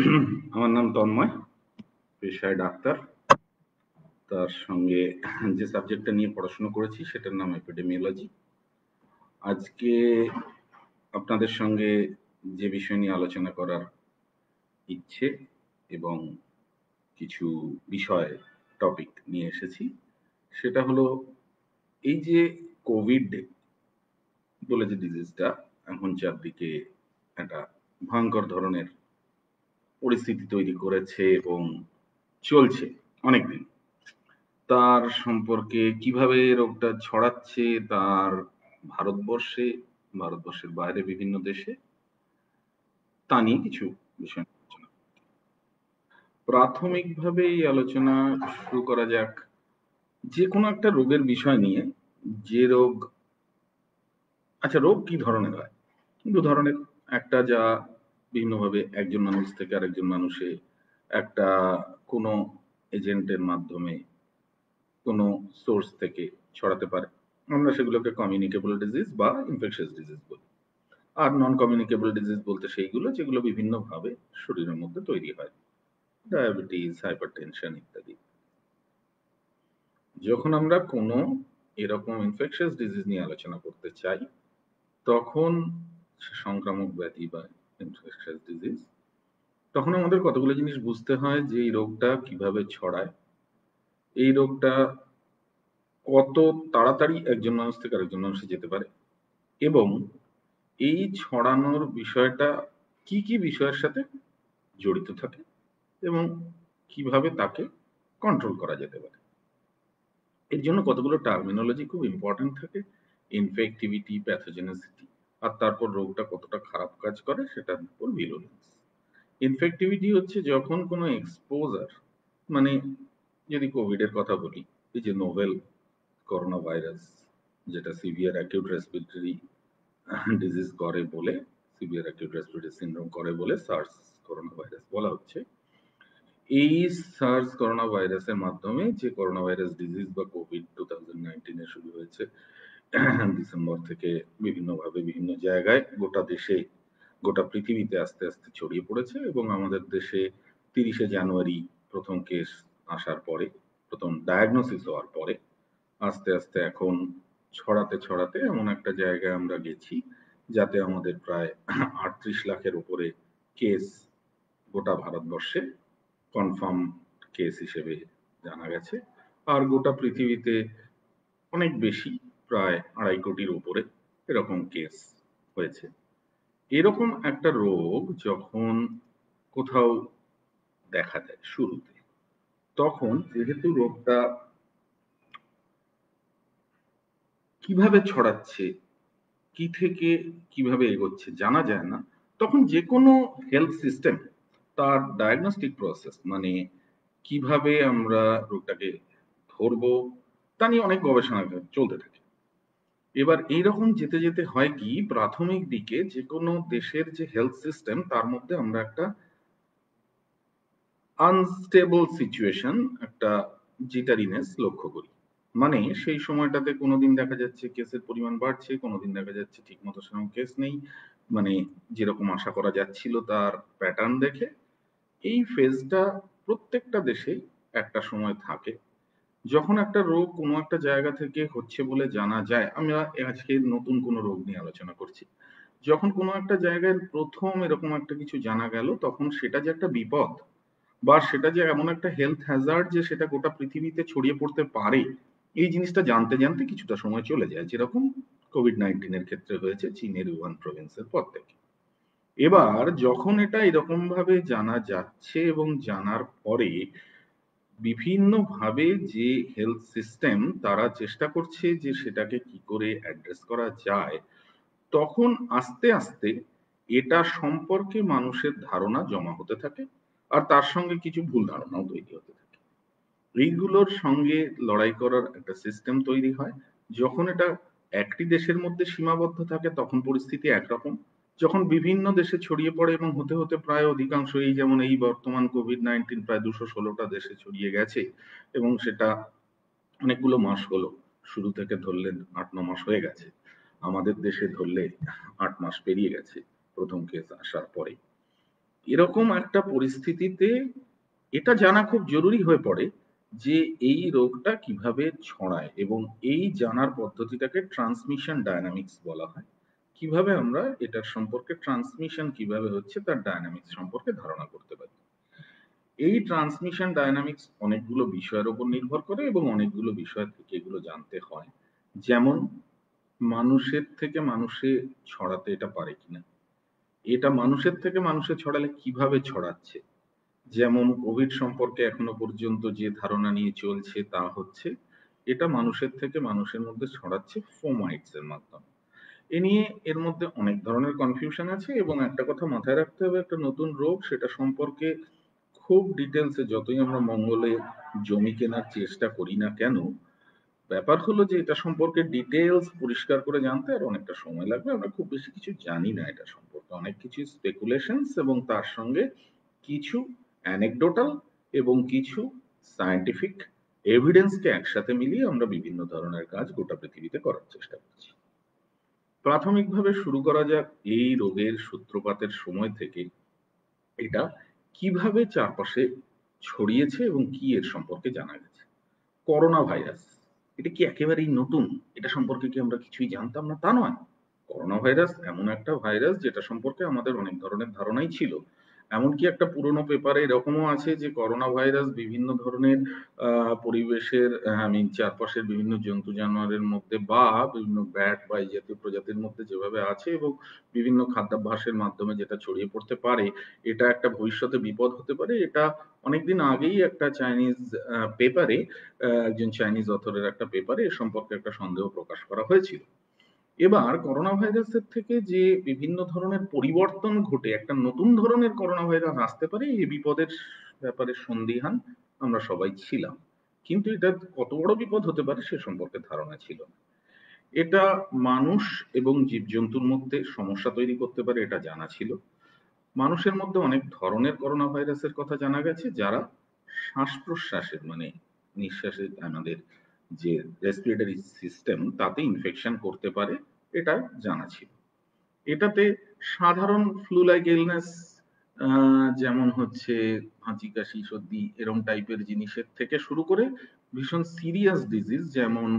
আমার নাম তন্ময়, পেশায় ডাক্তার। তার সঙ্গে যে সাবজেক্টটা নিয়ে পড়াশোনা করেছি, সেটার নাম এপিডেমিওলজি আজকে আপনাদের সঙ্গে যে বিষয় নিয়ে আলোচনা করার ইচ্ছে এবং কিছু বিষয় টপিক নিয়ে এসেছি, সেটা হলো এই যে কোভিড বলে যে ডিজিজটা এখন চারদিকে একটা ভয়ঙ্কর ধরনের পরিস্থিতি তৈরি করেছে এবং চলছে অনেকদিন। তার সম্পর্কে কীভাবে রোগটা ছড়াচ্ছে, তার ভারতবর্ষে, ভারতবর্ষের বাইরে বিভিন্ন দেশে, তা নিয়ে কিছু বিষয় আলোচনা প্রাথমিকভাবে এই আলোচনা শুরু করা যাক যে কোনো একটা রোগের বিষয় নিয়ে। যে রোগ আচ্ছা রোগ কি ধরনের হয়? দু ধরনের। একটা যা বিভিন্নভাবে একজন মানুষ থেকে আরেকজন মানুষে একটা কোনো এজেন্টের মাধ্যমে কোনো সোর্স থেকে ছড়াতে পারে। আমরা সেগুলোকে কমিউনিকেবল ডিজিজ বা ইনফেকশাস ডিজিজ বলি। আর নন কমিউনিকেবল ডিজিজ বলতে সেইগুলো যেগুলো বিভিন্নভাবে শরীরের মধ্যে তৈরি হয়। ডায়াবেটিস হাইপারটেনশন ইত্যাদি। যখন আমরা কোনো এরকম ইনফেকশাস ডিজিজ নিয়ে আলোচনা করতে চাই, তখন সংক্রামক ব্যাধি বা ইনফেকশাস ডিজিজ তখন আমাদের কতগুলো জিনিস বুঝতে হয় যে এই রোগটা কীভাবে ছড়ায়। এই রোগটা কত তাড়াতাড়ি একজন মানুষ থেকে আরেকজন মানুষে যেতে পারে। এবং এই ছড়ানোর বিষয়টা কি কি বিষয়ের সাথে জড়িত থাকে এবং কীভাবে তাকে কন্ট্রোল করা যেতে পারে। এর জন্য কতগুলো টার্মিনোলজি খুব ইম্পর্টেন্ট থাকে। ইনফেক্টিভিটি প্যাথোজেনেসিটি আর তারপর রোগটা কতটা খারাপ কাজ করে সেটার উপর ভিরুলেন্স ইনফেক্টিভিটি হচ্ছে যখন কোনো এক্সপোজার মানে যদি কোভিড এর কথা বলি, এই যে নোভেল করোনা ভাইরাস যেটা সিভিয়ার অ্যাকিউট রেসপিরেটরি ডিজিজ করে বলে সিভিয়ার অ্যাকিউট রেসপিরেটরি সিনড্রোম করে বলে সার্স করোনা ভাইরাস বলা হচ্ছে, এই সার্স করোনা ভাইরাসের মাধ্যমে যে করোনা ভাইরাস ডিজিজ বা কোভিড টু থাউজেন্ড নাইনটিনে শুরু হয়েছে ডিসেম্বর থেকে বিভিন্নভাবে বিভিন্ন জায়গায় গোটা দেশে, গোটা পৃথিবীতে আস্তে আস্তে ছড়িয়ে পড়েছে এবং আমাদের দেশে তিরিশে জানুয়ারি প্রথম কেস আসার পরে, প্রথম ডায়াগনোসিস হওয়ার পরে আস্তে আস্তে এখন ছড়াতে ছড়াতে এমন একটা জায়গায় আমরা গেছি যাতে আমাদের প্রায় আটত্রিশ লাখের উপরে কেস গোটা ভারতবর্ষে কনফার্ম কেস হিসেবে জানা গেছে। আর গোটা পৃথিবীতে অনেক বেশি প্রায় আড়াই কোটির উপরে এরকম কেস হয়েছে। এরকম একটা রোগ যখন কোথাও দেখা যায় শুরুতে, তখন যেহেতু রোগটা কীভাবে ছড়াচ্ছে, কি থেকে কীভাবে এগোচ্ছে জানা যায় না, তখন যে কোনো হেলথ সিস্টেম তার ডায়াগনস্টিক প্রসেস মানে কীভাবে আমরা রোগটাকে ধরবো তা নিয়ে অনেক গবেষণা চলতে থাকে। এবার এইরকম যেতে যেতে হয় কি, প্রাথমিক দিকে যে কোনো দেশের যে হেলথ সিস্টেম তার মধ্যে আমরা একটা আনস্টেবল সিচুয়েশন একটা জিটারিনেস লক্ষ্য করি। মানে সেই সময়টাতে কোনোদিন দেখা যাচ্ছে কেসের পরিমাণ বাড়ছে, কোনোদিন দেখা যাচ্ছে ঠিক মতো সেরকম কেস নেই। মানে যেরকম আশা করা যাচ্ছিল তার প্যাটার্ন দেখে, এই ফেজটা প্রত্যেকটা দেশে একটা সময় থাকে। যখন একটা রোগ কোনো একটা জায়গা থেকে হচ্ছে বলে জানা যায়, আমরা আজকে নতুন কোনো রোগ নিয়ে আলোচনা করছি। যখন কোনো একটা জায়গায় প্রথম এরকম একটা কিছু জানা গেল, তখন সেটা যে একটা বিপদ বা সেটা যে এমন একটা হেলথ হ্যাজার্ড যে সেটা গোটা পৃথিবীতে ছড়িয়ে পড়তে পারে, এই জিনিসটা জানতে জানতে কিছুটা সময় চলে যায়, যেরকম কোভিড নাইন্টিনের ক্ষেত্রে হয়েছে চীনের ওয়ান প্রভিন্সের পর থেকে। এবার যখন এটা এরকম ভাবে জানা যাচ্ছে এবং জানার পরে বিভিন্নভাবে যে হেলথ সিস্টেম তারা চেষ্টা করছে যে সেটাকে কি করে অ্যাড্রেস করা যায়, তখন আস্তে আস্তে এটা সম্পর্কে মানুষের ধারণা জমা হতে থাকে আর তার সঙ্গে কিছু ভুল ধারণাও তৈরি হতে থাকে। এইগুলোর সঙ্গে লড়াই করার একটা সিস্টেম তৈরি হয়। যখন এটা একটি দেশের মধ্যে সীমাবদ্ধ থাকে, তখন পরিস্থিতি একরকম। যখন বিভিন্ন দেশে ছড়িয়ে পড়ে এবং হতে হতে প্রায় অধিকাংশ এই যেমন এই বর্তমান কোভিড নাইন্টিন প্রায় দুশো ষোলোটা দেশে ছড়িয়ে গেছে এবং সেটা অনেকগুলো মাস হলো। শুরু থেকে ধরলে আট, ন মাস হয়ে গেছে। আমাদের দেশে ধরলে আট মাস পেরিয়ে গেছে প্রথম কেস আসার পরে। এরকম একটা পরিস্থিতিতে এটা জানা খুব জরুরি হয়ে পড়ে যে এই রোগটা কীভাবে ছড়ায় এবং এই জানার পদ্ধতিটাকে ট্রান্সমিশন ডায়নামিক্স বলা হয়। কীভাবে আমরা এটার সম্পর্কে ট্রান্সমিশন কীভাবে হচ্ছে তার ডায়নামিক্স সম্পর্কে ধারণা করতে পারি। এই ট্রান্সমিশন ডায়নামিক্স অনেকগুলো বিষয়ের উপর নির্ভর করে এবং অনেকগুলো বিষয় থেকে এগুলো জানতে হয়। যেমন, মানুষের থেকে মানুষে ছড়াতে এটা পারে কিনা? এটা মানুষের থেকে মানুষে ছড়ালে কীভাবে ছড়াচ্ছে? যেমন, কোভিড সম্পর্কে এখনও পর্যন্ত যে ধারণা নিয়ে চলছে তা হচ্ছে, এটা মানুষের থেকে মানুষের মধ্যে ছড়াচ্ছে ফোমাইটস এর মাধ্যমে। এ নিয়ে এর মধ্যে অনেক ধরনের কনফিউশন আছে এবং একটা কথা মাথায় রাখতে হবে, একটা নতুন রোগ সেটা সম্পর্কে খুব ডিটেলসে যতই আমরা মঙ্গলে জমি কেনার চেষ্টা করি না কেন, ব্যাপার হলো যে এটা সম্পর্কে ডিটেলস পরিষ্কার করে জানতে আর অনেকটা সময় লাগবে। আমরা খুব বেশি কিছু জানি না এটা সম্পর্কে। অনেক কিছু স্পেকুলেশনস এবং তার সঙ্গে কিছু অ্যানেকডোটাল এবং কিছু সায়েন্টিফিক এভিডেন্সকে একসাথে মিলিয়ে আমরা বিভিন্ন ধরনের কাজ গোটা পৃথিবীতে করার চেষ্টা করছি। প্রাথমিকভাবে শুরু করা যাক এই রোগের সূত্রপাতের সময় থেকে। এটা কীভাবে চারপাশে ছড়িয়েছে এবং কি এর সম্পর্কে জানা গেছে? করোনা ভাইরাস এটা কি একেবারেই নতুন? এটা সম্পর্কে কি আমরা কিছুই জানতাম না? তা নয়। করোনা ভাইরাস এমন একটা ভাইরাস যেটা সম্পর্কে আমাদের অনেক ধরনের ধারণাই ছিল। এমনকি একটা পুরোনো পেপারে এরকমও আছে যে করোনা ভাইরাস বিভিন্ন ধরনের পরিবেশের আমি চারপাশের বিভিন্ন জন্তু জানোয়ারের মধ্যে বা বিভিন্ন ব্যাট বা এই জাতীয় প্রজাতির মধ্যে যেভাবে আছে এবং বিভিন্ন খাদ্যাভ্যাসের মাধ্যমে যেটা ছড়িয়ে পড়তে পারে, এটা একটা ভবিষ্যতে বিপদ হতে পারে। এটা অনেকদিন আগেই একটা চাইনিজ পেপারে একজন চাইনিজ অথরের একটা পেপারে এ সম্পর্কে একটা সন্দেহ প্রকাশ করা হয়েছিল। এবার করোনা ভাইরাসের থেকে যে বিভিন্ন ধরনের পরিবর্তন ঘটে, একটা নতুন ধরনের করোনা ভাইরাস আসতে পারে, এই বিপদের ব্যাপারে সন্দিহান আমরা সবাই ছিলাম। কিন্তু এটা কত বড় বিপদ হতে পারে সে সম্পর্কে ধারণা ছিল না। এটা মানুষ এবং জীবজন্তুর মধ্যে সমস্যা তৈরি করতে পারে, এটা জানা ছিল। মানুষের মধ্যে অনেক ধরনের করোনা ভাইরাসের কথা জানা গেছে, যারা শ্বাস প্রশ্বাসের মানে নিঃশ্বাসের আমাদের যে রেসপিরেটরি সিস্টেম তাতে ইনফেকশন করতে পারে। এটা জানা ছিল। এটাতে সাধারণ ফ্লু লাইক ইলনেস যেমন হচ্ছে হাঁচি কাশি, সর্দি, এরম টাইপের জিনিসের থেকে শুরু করে ভীষণ সিরিয়াস ডিজিজ যেমন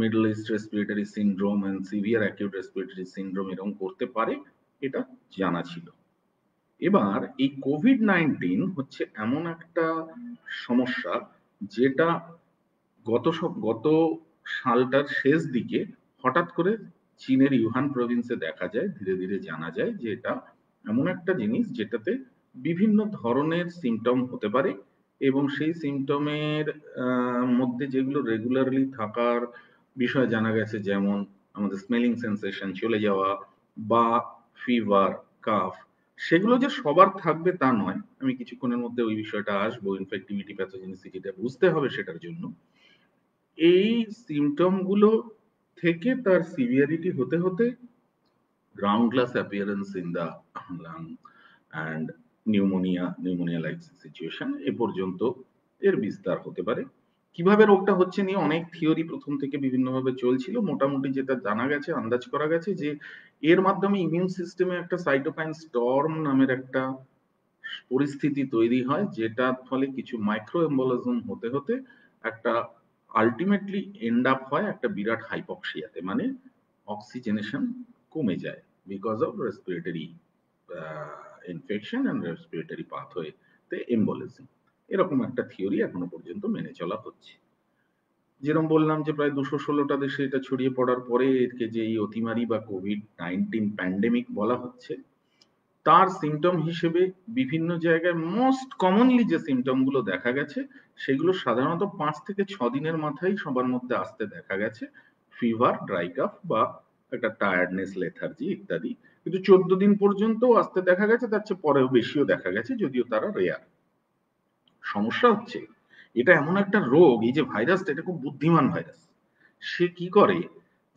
Middle East respiratory syndrome and severe acute respiratory syndrome এরকম করতে পারে, এটা জানা ছিল। এবার এই কোভিড নাইন্টিন হচ্ছে এমন একটা সমস্যা যেটা গত সব, গত সালটার শেষ দিকে হঠাৎ করে চীনের ইউহান প্রভিন্সে দেখা যায়, ধীরে ধীরে জানা যায় যে এটা এমন একটা জিনিস যেটাতে বিভিন্ন ধরনের সিমটম হতে পারে এবং সেই সিমটমের মধ্যে যেগুলো রেগুলারলি থাকার বিষয় জানা গেছে যেমন আমাদের স্মেলিং সেন্সেশন চলে যাওয়া বা ফিভার কাফ সেগুলো যে সবার থাকবে তা নয়। আমি কিছুক্ষণের মধ্যে ওই বিষয়টা আসব ইনফেক্টিভিটি প্যাথোজেনিসিটিটা বুঝতে হবে সেটার জন্য। এই সিমটমগুলো থেকে তার সিভিয়ারিটি হতে হতে ground glass appearance in the lung and pneumonia pneumonia like situation এ পর্যন্ত এর বিস্তার হতে পারে। কীভাবে রোগটা হচ্ছে নিয়ে অনেক থিওরি প্রথম থেকে বিভিন্নভাবে চলছিল। মোটামুটি যেটা জানা গেছে, আন্দাজ করা গেছে যে এর মাধ্যমে ইমিউন সিস্টেমে একটা সাইটোকাইন স্টর্ম নামের একটা পরিস্থিতি তৈরি হয়, যেটার ফলে কিছু মাইক্রো এম্বোলিজম হতে হতে একটা আলটিমেটলি এন্ড আপ হয় একটা বিরাট হাইপক্সিয়াতে মানে অক্সিজেনেশন কমে যায় because of respiratory infection and respiratory পাথওয়েতে embolism এরকম একটা থিওরি এখনও পর্যন্ত মেনে চলা হচ্ছে। যেরকম বললাম যে প্রায় দুশো ষোলোটা দেশে এটা ছড়িয়ে পড়ার পরে একে যে এই অতিমারি বা কোভিড নাইনটিন প্যান্ডেমিক বলা হচ্ছে তার সিমটম হিসেবে বিভিন্ন জায়গায় মোস্ট কমনলি যে সিমটমগুলো দেখা গেছে, সেগুলো সাধারণত পাঁচ থেকে ছ দিনের মাথায় সবার মধ্যে আসতে দেখা গেছে। ফিভার ড্রাই কাফ বা একটা টায়ার্ডনেস লেথার্জি ইত্যাদি। কিন্তু চোদ্দ দিন পর্যন্ত আসতে দেখা গেছে, তার চেয়ে পরেও বেশিও দেখা গেছে, যদিও তারা রেয়ার সমস্যা হচ্ছে, এটা এমন একটা রোগ, এই যে ভাইরাসটা এটা খুব বুদ্ধিমান ভাইরাস সে কি করে?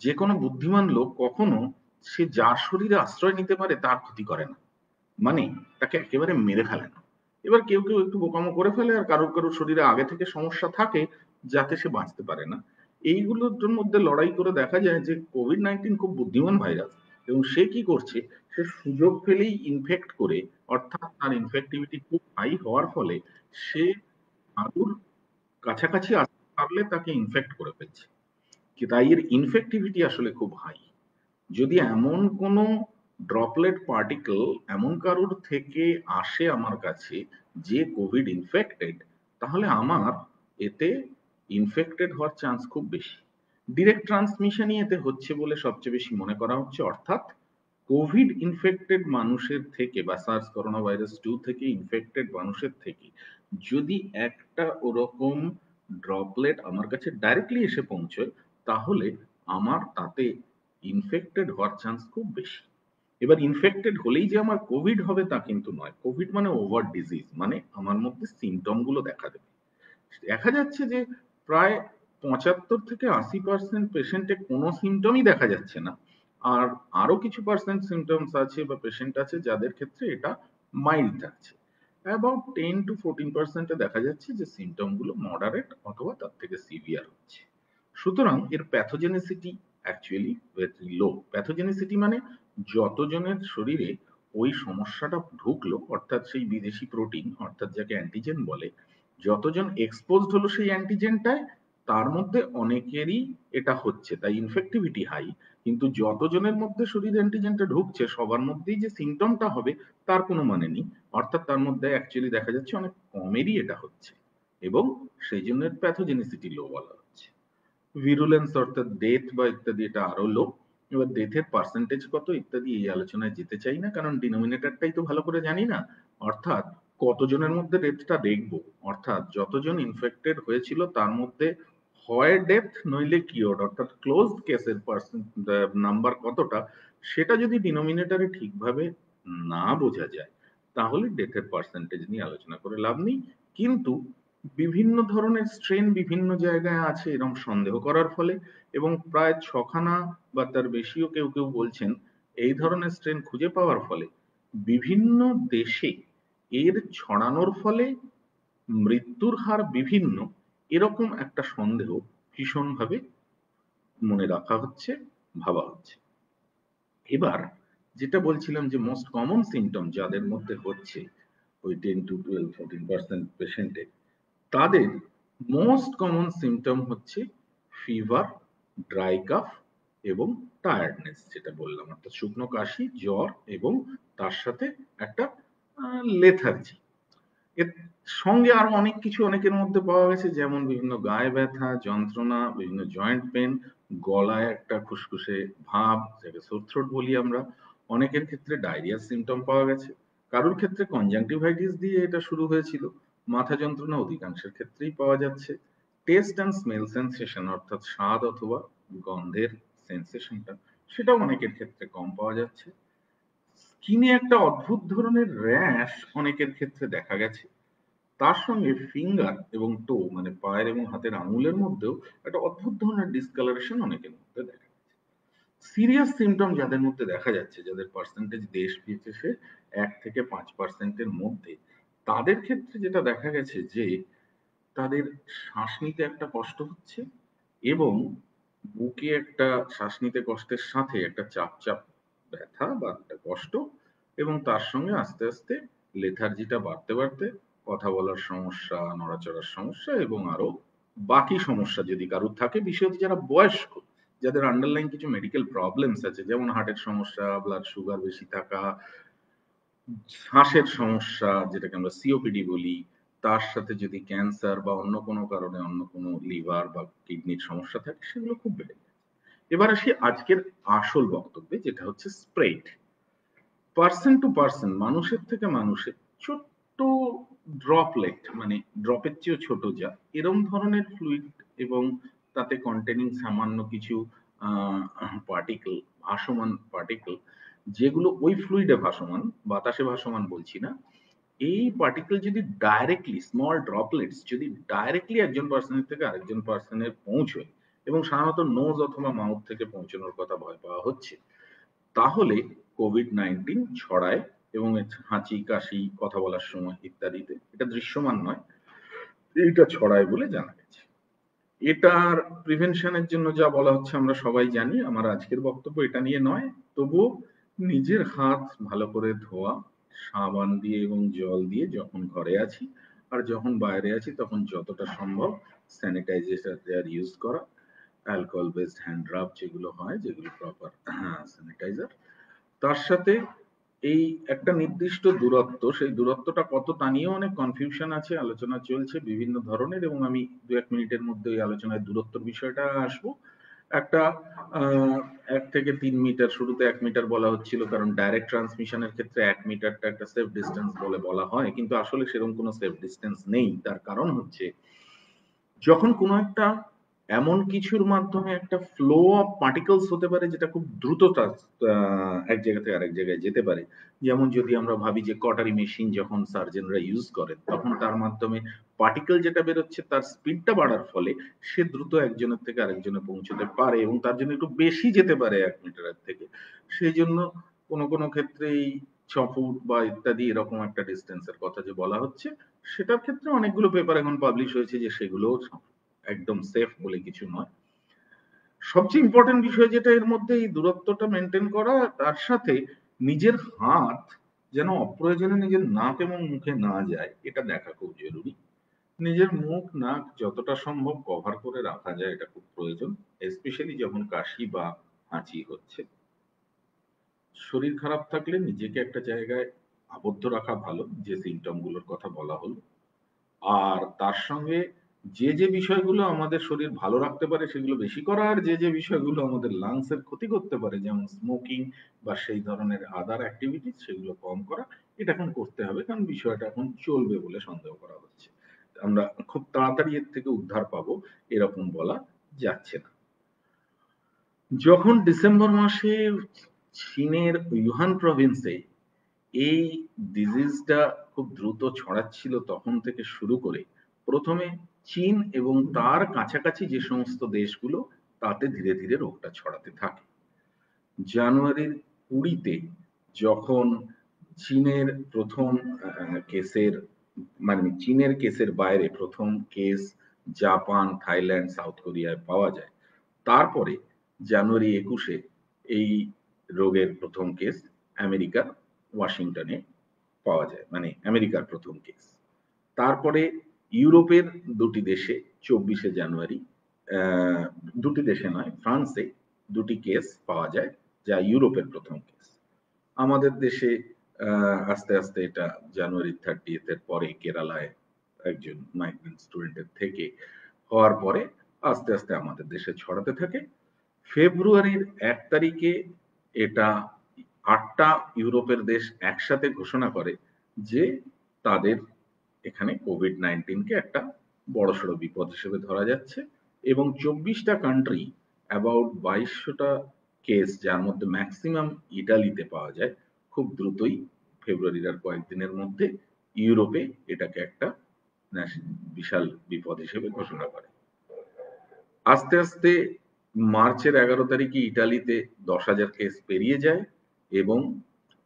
যে কোনো বুদ্ধিমান লোক কখনো সে যার শরীরে আশ্রয় নিতে পারে, তার ক্ষতি করে না। মানে তাকে একেবারে মেরে ফেলে না। এবার কেউ কেউ একটু বোকামো করে ফেলে আর কারোর কারোর শরীরে আগে থেকে সমস্যা থাকে যাতে সে বাঁচতে পারে না। এইগুলোর মধ্যে লড়াই করে দেখা যায় যে কোভিড নাইন্টিন খুব বুদ্ধিমান ভাইরাস এবং সে কি করছে, সে সুযোগ পেলেই ইনফেক্ট করে, অর্থাৎ তার ইনফেক্টিভিটি খুব হাই হওয়ার ফলে সে আলুর কাছাকাছি আসতে পারলে তাকে ইনফেক্ট করে ফেলছে। তাই এর ইনফেক্টিভিটি আসলে খুব হাই যদি এমন কোনো ড্রপলেট পার্টিকেল এমন কারোর থেকে আসে আমার কাছে যে কোভিড ইনফেক্টেড তাহলে আমার এতে ইনফেক্টেড হওয়ার চান্স খুব বেশি। ডিরেক্ট ট্রান্সমিশনই এতে হচ্ছে বলে সবচেয়ে বেশি মনে করা হচ্ছে, অর্থাৎ কোভিড ইনফেক্টেড মানুষের থেকে বা সার্স করোনা ভাইরাস টু থেকে ইনফেক্টেড মানুষের থেকে যদি একটা ওরকম ড্রপলেট আমার কাছে ডাইরেক্টলি এসে পৌঁছয়, তাহলে আমার তাতে ইনফেক্টেড হওয়ার চান্স খুব বেশি। এবার ইনফেক্টেড হলেই যে আমার কোভিড হবে তা কিন্তু নয়। কোভিড মানে ওভার ডিজিজ মানে আমার মধ্যে সিমটমগুলো দেখা দেবে। দেখা যাচ্ছে যে প্রায় পঁচাত্তর থেকে আশি পার্সেন্ট পেশেন্টে কোনো সিমটমই দেখা যাচ্ছে না। আর আরও কিছু পার্সেন্ট সিমটমস আছে বা পেশেন্ট আছে যাদের ক্ষেত্রে এটা মাইল্ড থাকছে অ্যাবাউট টেন টু ফোরটিন পার্সেন্টে দেখা যাচ্ছে যে সিমটমগুলো মডারেট অথবা তার থেকে সিভিয়ার হচ্ছে। সুতরাং এর pathogenicity actually very low pathogenicity মানে যতজনের শরীরে ওই সমস্যাটা ঢুকলো, অর্থাৎ সেই বিদেশি প্রোটিন অর্থাৎ যাকে অ্যান্টিজেন বলে, যতজন এক্সপোজড হলো সেই অ্যান্টিজেনটায় তার মধ্যে অনেকেরই এটা হচ্ছে। তাই ইনফেক্টিভিটি হাই কিন্তু যতজনের মধ্যে শরীর অ্যান্টিজেনটা ঢুকছে, সবার মধ্যেই যে সিমটমটা হবে, তার কোনো মানে নেই। অর্থাৎ তার মধ্যে অ্যাকচুয়ালি দেখা যাচ্ছে অনেক কমেরই এটা হচ্ছে। এবং সেই জন্য প্যাথোজেনিসিটি লো বলা হচ্ছে। ভিরুলেন্স অর্থাৎ ডেথ বা ইত্যাদি এটা আরও লো এবার ডেথের পার্সেন্টেজ কত ইত্যাদি এই আলোচনায় যেতে চাই না, কারণ ডিনোমিনেটরটাই তো ভালো করে জানি না। অর্থাৎ কতজনের মধ্যে ডেথটা দেখব? অর্থাৎ যতজন ইনফেক্টেড হয়েছিল তার মধ্যে হয় ডেথ নইলে কিওর অর্থাৎ ক্লোজ কেসের পার্সেন্ট নাম্বার কতটা, সেটা যদি ডিনোমিনেটরে ঠিকভাবে না বোঝা যায়, তাহলে ডেথের পার্সেন্টেজ নিয়ে আলোচনা করে লাভ নেই। কিন্তু বিভিন্ন ধরনের স্ট্রেন বিভিন্ন জায়গায় আছে এরকম সন্দেহ করার ফলে এবং প্রায় ছখানা বা তার বেশিও কেউ কেউ বলছেন এই ধরনের স্ট্রেন খুঁজে পাওয়ার ফলে। বিভিন্ন দেশে এর ছড়ানোর ফলে মৃত্যুর হার বিভিন্ন এরকম একটা সন্দেহ ভীষণভাবে মনে রাখা হচ্ছে, ভাবা হচ্ছে। এবার যেটা বলছিলাম যে মোস্ট কমন সিমটম যাদের মধ্যে হচ্ছে ওই ten to twelve fourteen percent পেশেন্টের তাদের মোস্ট কমন সিমটম হচ্ছে ফিভার ড্রাই কাফ এবং টায়ার্ডনেস যেটা বললাম। অর্থাৎ শুকনো কাশি, জ্বর এবং তার সাথে একটা লেথার্জি এর সঙ্গে আরও অনেক কিছু অনেকের মধ্যে পাওয়া গেছে, যেমন বিভিন্ন গায়ে ব্যথা, যন্ত্রণা, বিভিন্ন জয়েন্ট পেন গলায় একটা খুসখুসে ভাব যাকে সোরথ্রোট বলি আমরা। অনেকের ক্ষেত্রে ডায়রিয়ার সিমটম পাওয়া গেছে। কারোর ক্ষেত্রে কনজাংটিভাইটিস দিয়ে এটা শুরু হয়েছিল। মাথা যন্ত্রণা অধিকাংশের ক্ষেত্রেই পাওয়া যাচ্ছে। টেস্ট অ্যান্ড স্মেল সেন্সেশন অর্থাৎ স্বাদ অথবা গন্ধের সেন্সেশনটা সেটাও অনেকের ক্ষেত্রে কম পাওয়া যাচ্ছে। স্কিনে একটা অদ্ভুত ধরনের র্যাশ অনেকের ক্ষেত্রে দেখা গেছে। তার সঙ্গে ফিঙ্গার এবং টো মানে পায়ের এবং হাতের আঙুলের মধ্যেও একটা অদ্ভুত ধরনের ডিসকালারেশন অনেকের মধ্যে দেখা যাচ্ছে সিরিয়াস সিমটম যাদের মধ্যে দেখা যাচ্ছে, যাদের পার্সেন্টেজ দেশ বিশেষে এক থেকে পাঁচ পার্সেন্টের মধ্যে তাদের ক্ষেত্রে যেটা দেখা গেছে যে তাদের শ্বাস নিতে একটা কষ্ট হচ্ছে এবং বুকে একটা শ্বাস নিতে কষ্টের সাথে একটা চাপ চাপ ব্যথা বা একটা কষ্ট এবং তার সঙ্গে আস্তে আস্তে লেথার্জিটা বাড়তে বাড়তে কথা বলার সমস্যা, নড়াচড়ার সমস্যা এবং আরও বাকি সমস্যা যদি কারোর থাকে, বিশেষত যারা বয়স্ক, যাদের আন্ডারলাইন কিছু মেডিকেল প্রবলেমস আছে, যেমন হার্টের সমস্যা ব্লাড সুগার বেশি থাকা শ্বাসের সমস্যা, যেটাকে আমরা সিওপিডি বলি, তার সাথে যদি ক্যান্সার বা অন্য কোনো কারণে অন্য কোনো লিভার বা কিডনির সমস্যা থাকে, সেগুলো খুব বেড়ে যায়। এবার আসি আজকের আসল বক্তব্যে, যেটা হচ্ছে স্প্রেড পার্সন টু পার্সন মানুষের থেকে মানুষের ছোট্ট ড্রপলেট মানে ড্রপের চেয়েও ছোট যা, এরম ধরনের ফ্লুইড এবং তাতে কন্টেনিং সামান্য কিছু পার্টিকেল ভাসমান পার্টিকেল যেগুলো ওই ফ্লুইডে ভাসমান, বাতাসে ভাসমান বলছি না, এই পার্টিকেল যদি ডাইরেক্টলি স্মল ড্রপলেটস যদি ডাইরেক্টলি একজন পার্সনের থেকে আরেকজন পার্সনের পৌঁছয় এবং সাধারণত নোজ অথবা মাউথ থেকে পৌঁছানোর কথা ভয় পাওয়া হচ্ছে, তাহলে কোভিড নাইন্টিন ছড়ায় এবং হাঁচি, কাশি, কথা বলার সময় ইত্যাদিতে, এটা দৃশ্যমান নয়, এইটা ছড়ায় বলে জানা গেছে। এটার প্রিভেনশনের জন্য যা বলা হচ্ছে আমরা সবাই জানি, আমার আজকের বক্তব্য এটা নিয়ে নয়, তবুও নিজের হাত ভালো করে ধোয়া, সাবান দিয়ে এবং জল দিয়ে যখন ঘরে আছি আর যখন বাইরে আছি তখন যতটা সম্ভব স্যানিটাইজার ইউজ করা অ্যালকোহল বেসড হ্যান্ড রাব যেগুলো হয়, যেগুলো প্রপার স্যানিটাইজার তার সাথে এই একটা নির্দিষ্ট দূরত্ব, সেই দূরত্বটা কত তা নিয়েও অনেক কনফিউশন আছে, আলোচনা চলছে বিভিন্ন ধরনের এবং আমি দু এক মিনিটের মধ্যে ওই আলোচনায় দূরত্বর বিষয়টা আসব। একটা এক থেকে তিন মিটার, শুরুতে এক মিটার বলা হচ্ছিল, কারণ ডাইরেক্ট ট্রান্সমিশনের ক্ষেত্রে এক মিটারটা একটা সেফ ডিস্টেন্স বলে বলা হয়, কিন্তু আসলে সেরকম কোনো সেফ ডিস্টেন্স নেই। তার কারণ হচ্ছে, যখন কোনো একটা এমন কিছুর মাধ্যমে একটা ফ্লো অফ পার্টিকলস হতে পারে যেটা খুব দ্রুত এক জায়গা থেকে আরেক জায়গায় যেতে পারে। যেমন যদি আমরা ভাবি যে কটারি মেশিন যখন সার্জেনরা ইউজ করেন, তখন তার মাধ্যমে পার্টিকেল যেটা বেরোচ্ছে তার স্পিডটা বাড়ার ফলে সে দ্রুত একজনের থেকে আরেকজনে পৌঁছতে পারে এবং তার জন্য একটু বেশি যেতে পারে এক মিটারের থেকে। সেই জন্য কোনো কোনো ক্ষেত্রে এই ছ ফুট বা ইত্যাদি এরকম একটা ডিস্টেন্সের কথা যে বলা হচ্ছে, সেটার ক্ষেত্রে অনেকগুলো পেপার এখন পাবলিশ হয়েছে যে সেগুলোও একদম সেফ বলে কিছু নয়। সবচেয়ে ইম্পর্টেন্ট বিষয় যেটা এর মধ্যে এই দূরত্বটা মেনটেন করা, তার সাথে নিজের হাত যেন অপ্রয়োজনে নিজের নাক এবং মুখে না যায়, এটা দেখা খুব জরুরি। নিজের মুখ, নাক যতটা সম্ভব কভার করে রাখা যায়, এটা খুব প্রয়োজন স্পেশালি যখন কাশি বা হাঁচি হচ্ছে। শরীর খারাপ থাকলে নিজেকে একটা জায়গায় আবদ্ধ রাখা ভালো, যে সিমটমগুলোর কথা বলা হলো। আর তার সঙ্গে যে যে বিষয়গুলো আমাদের শরীর ভালো রাখতে পারে, সেগুলো বেশি করা আর যে যে বিষয়গুলো আমাদের লাংসের ক্ষতি করতে পারে, যেমন স্মোকিং বা সেই ধরনের আদার অ্যাক্টিভিটিস সেগুলো কম করা, এটা এখন করতে হবে কারণ বিষয়টা এখন চলবে বলে সন্দেহ করা হচ্ছে। আমরা খুব তাড়াতাড়ি এর থেকে উদ্ধার পাবো, এরকম বলা যাচ্ছে না। যখন ডিসেম্বর মাসে চীনের ইউহান প্রভিন্সে এই ডিজিজটা খুব দ্রুত ছড়াচ্ছিল তখন থেকে শুরু করে, প্রথমে চীন এবং তার কাছাকাছি যে সমস্ত দেশগুলো, তাতে ধীরে ধীরে রোগটা ছড়াতে থাকে। জানুয়ারির কুড়িতে যখন চীনের প্রথম কেসের মানে চীনের কেসের বাইরে প্রথম কেস জাপান, থাইল্যান্ড, সাউথ কোরিয়ায় পাওয়া যায়, তারপরে জানুয়ারি একুশে এই রোগের প্রথম কেস আমেরিকার ওয়াশিংটনে পাওয়া যায় মানে আমেরিকার প্রথম কেস। তারপরে ইউরোপের দুটি দেশে চব্বিশে জানুয়ারি দুটি দেশে নয়, ফ্রান্সে দুটি কেস পাওয়া যায় যা ইউরোপের প্রথম কেস আমাদের দেশে আস্তে আস্তে এটা জানুয়ারি থার্টি এর পরে কেরালায় একজন মাইগ্রেন্ট স্টুডেন্টের থেকে হওয়ার পরে আস্তে আস্তে আমাদের দেশে ছড়াতে থাকে। ফেব্রুয়ারির এক তারিখে এটা আটটা ইউরোপের দেশ একসাথে ঘোষণা করে যে তাদের এখানে কোভিড নাইন্টিনকে একটা বড়সড় বিপদ হিসেবে ধরা যাচ্ছে এবং চব্বিশটা কান্ট্রি অ্যাবাউট বাইশশোটা কেস যার মধ্যে ম্যাক্সিমাম ইটালিতে পাওয়া যায় খুব দ্রুতই ফেব্রুয়ারির আর কয়েকদিনের মধ্যে ইউরোপে এটাকে একটা বিশাল বিপদ হিসেবে ঘোষণা করে। আস্তে আস্তে মার্চের এগারো তারিখে ইটালিতে দশ হাজার কেস পেরিয়ে যায় এবং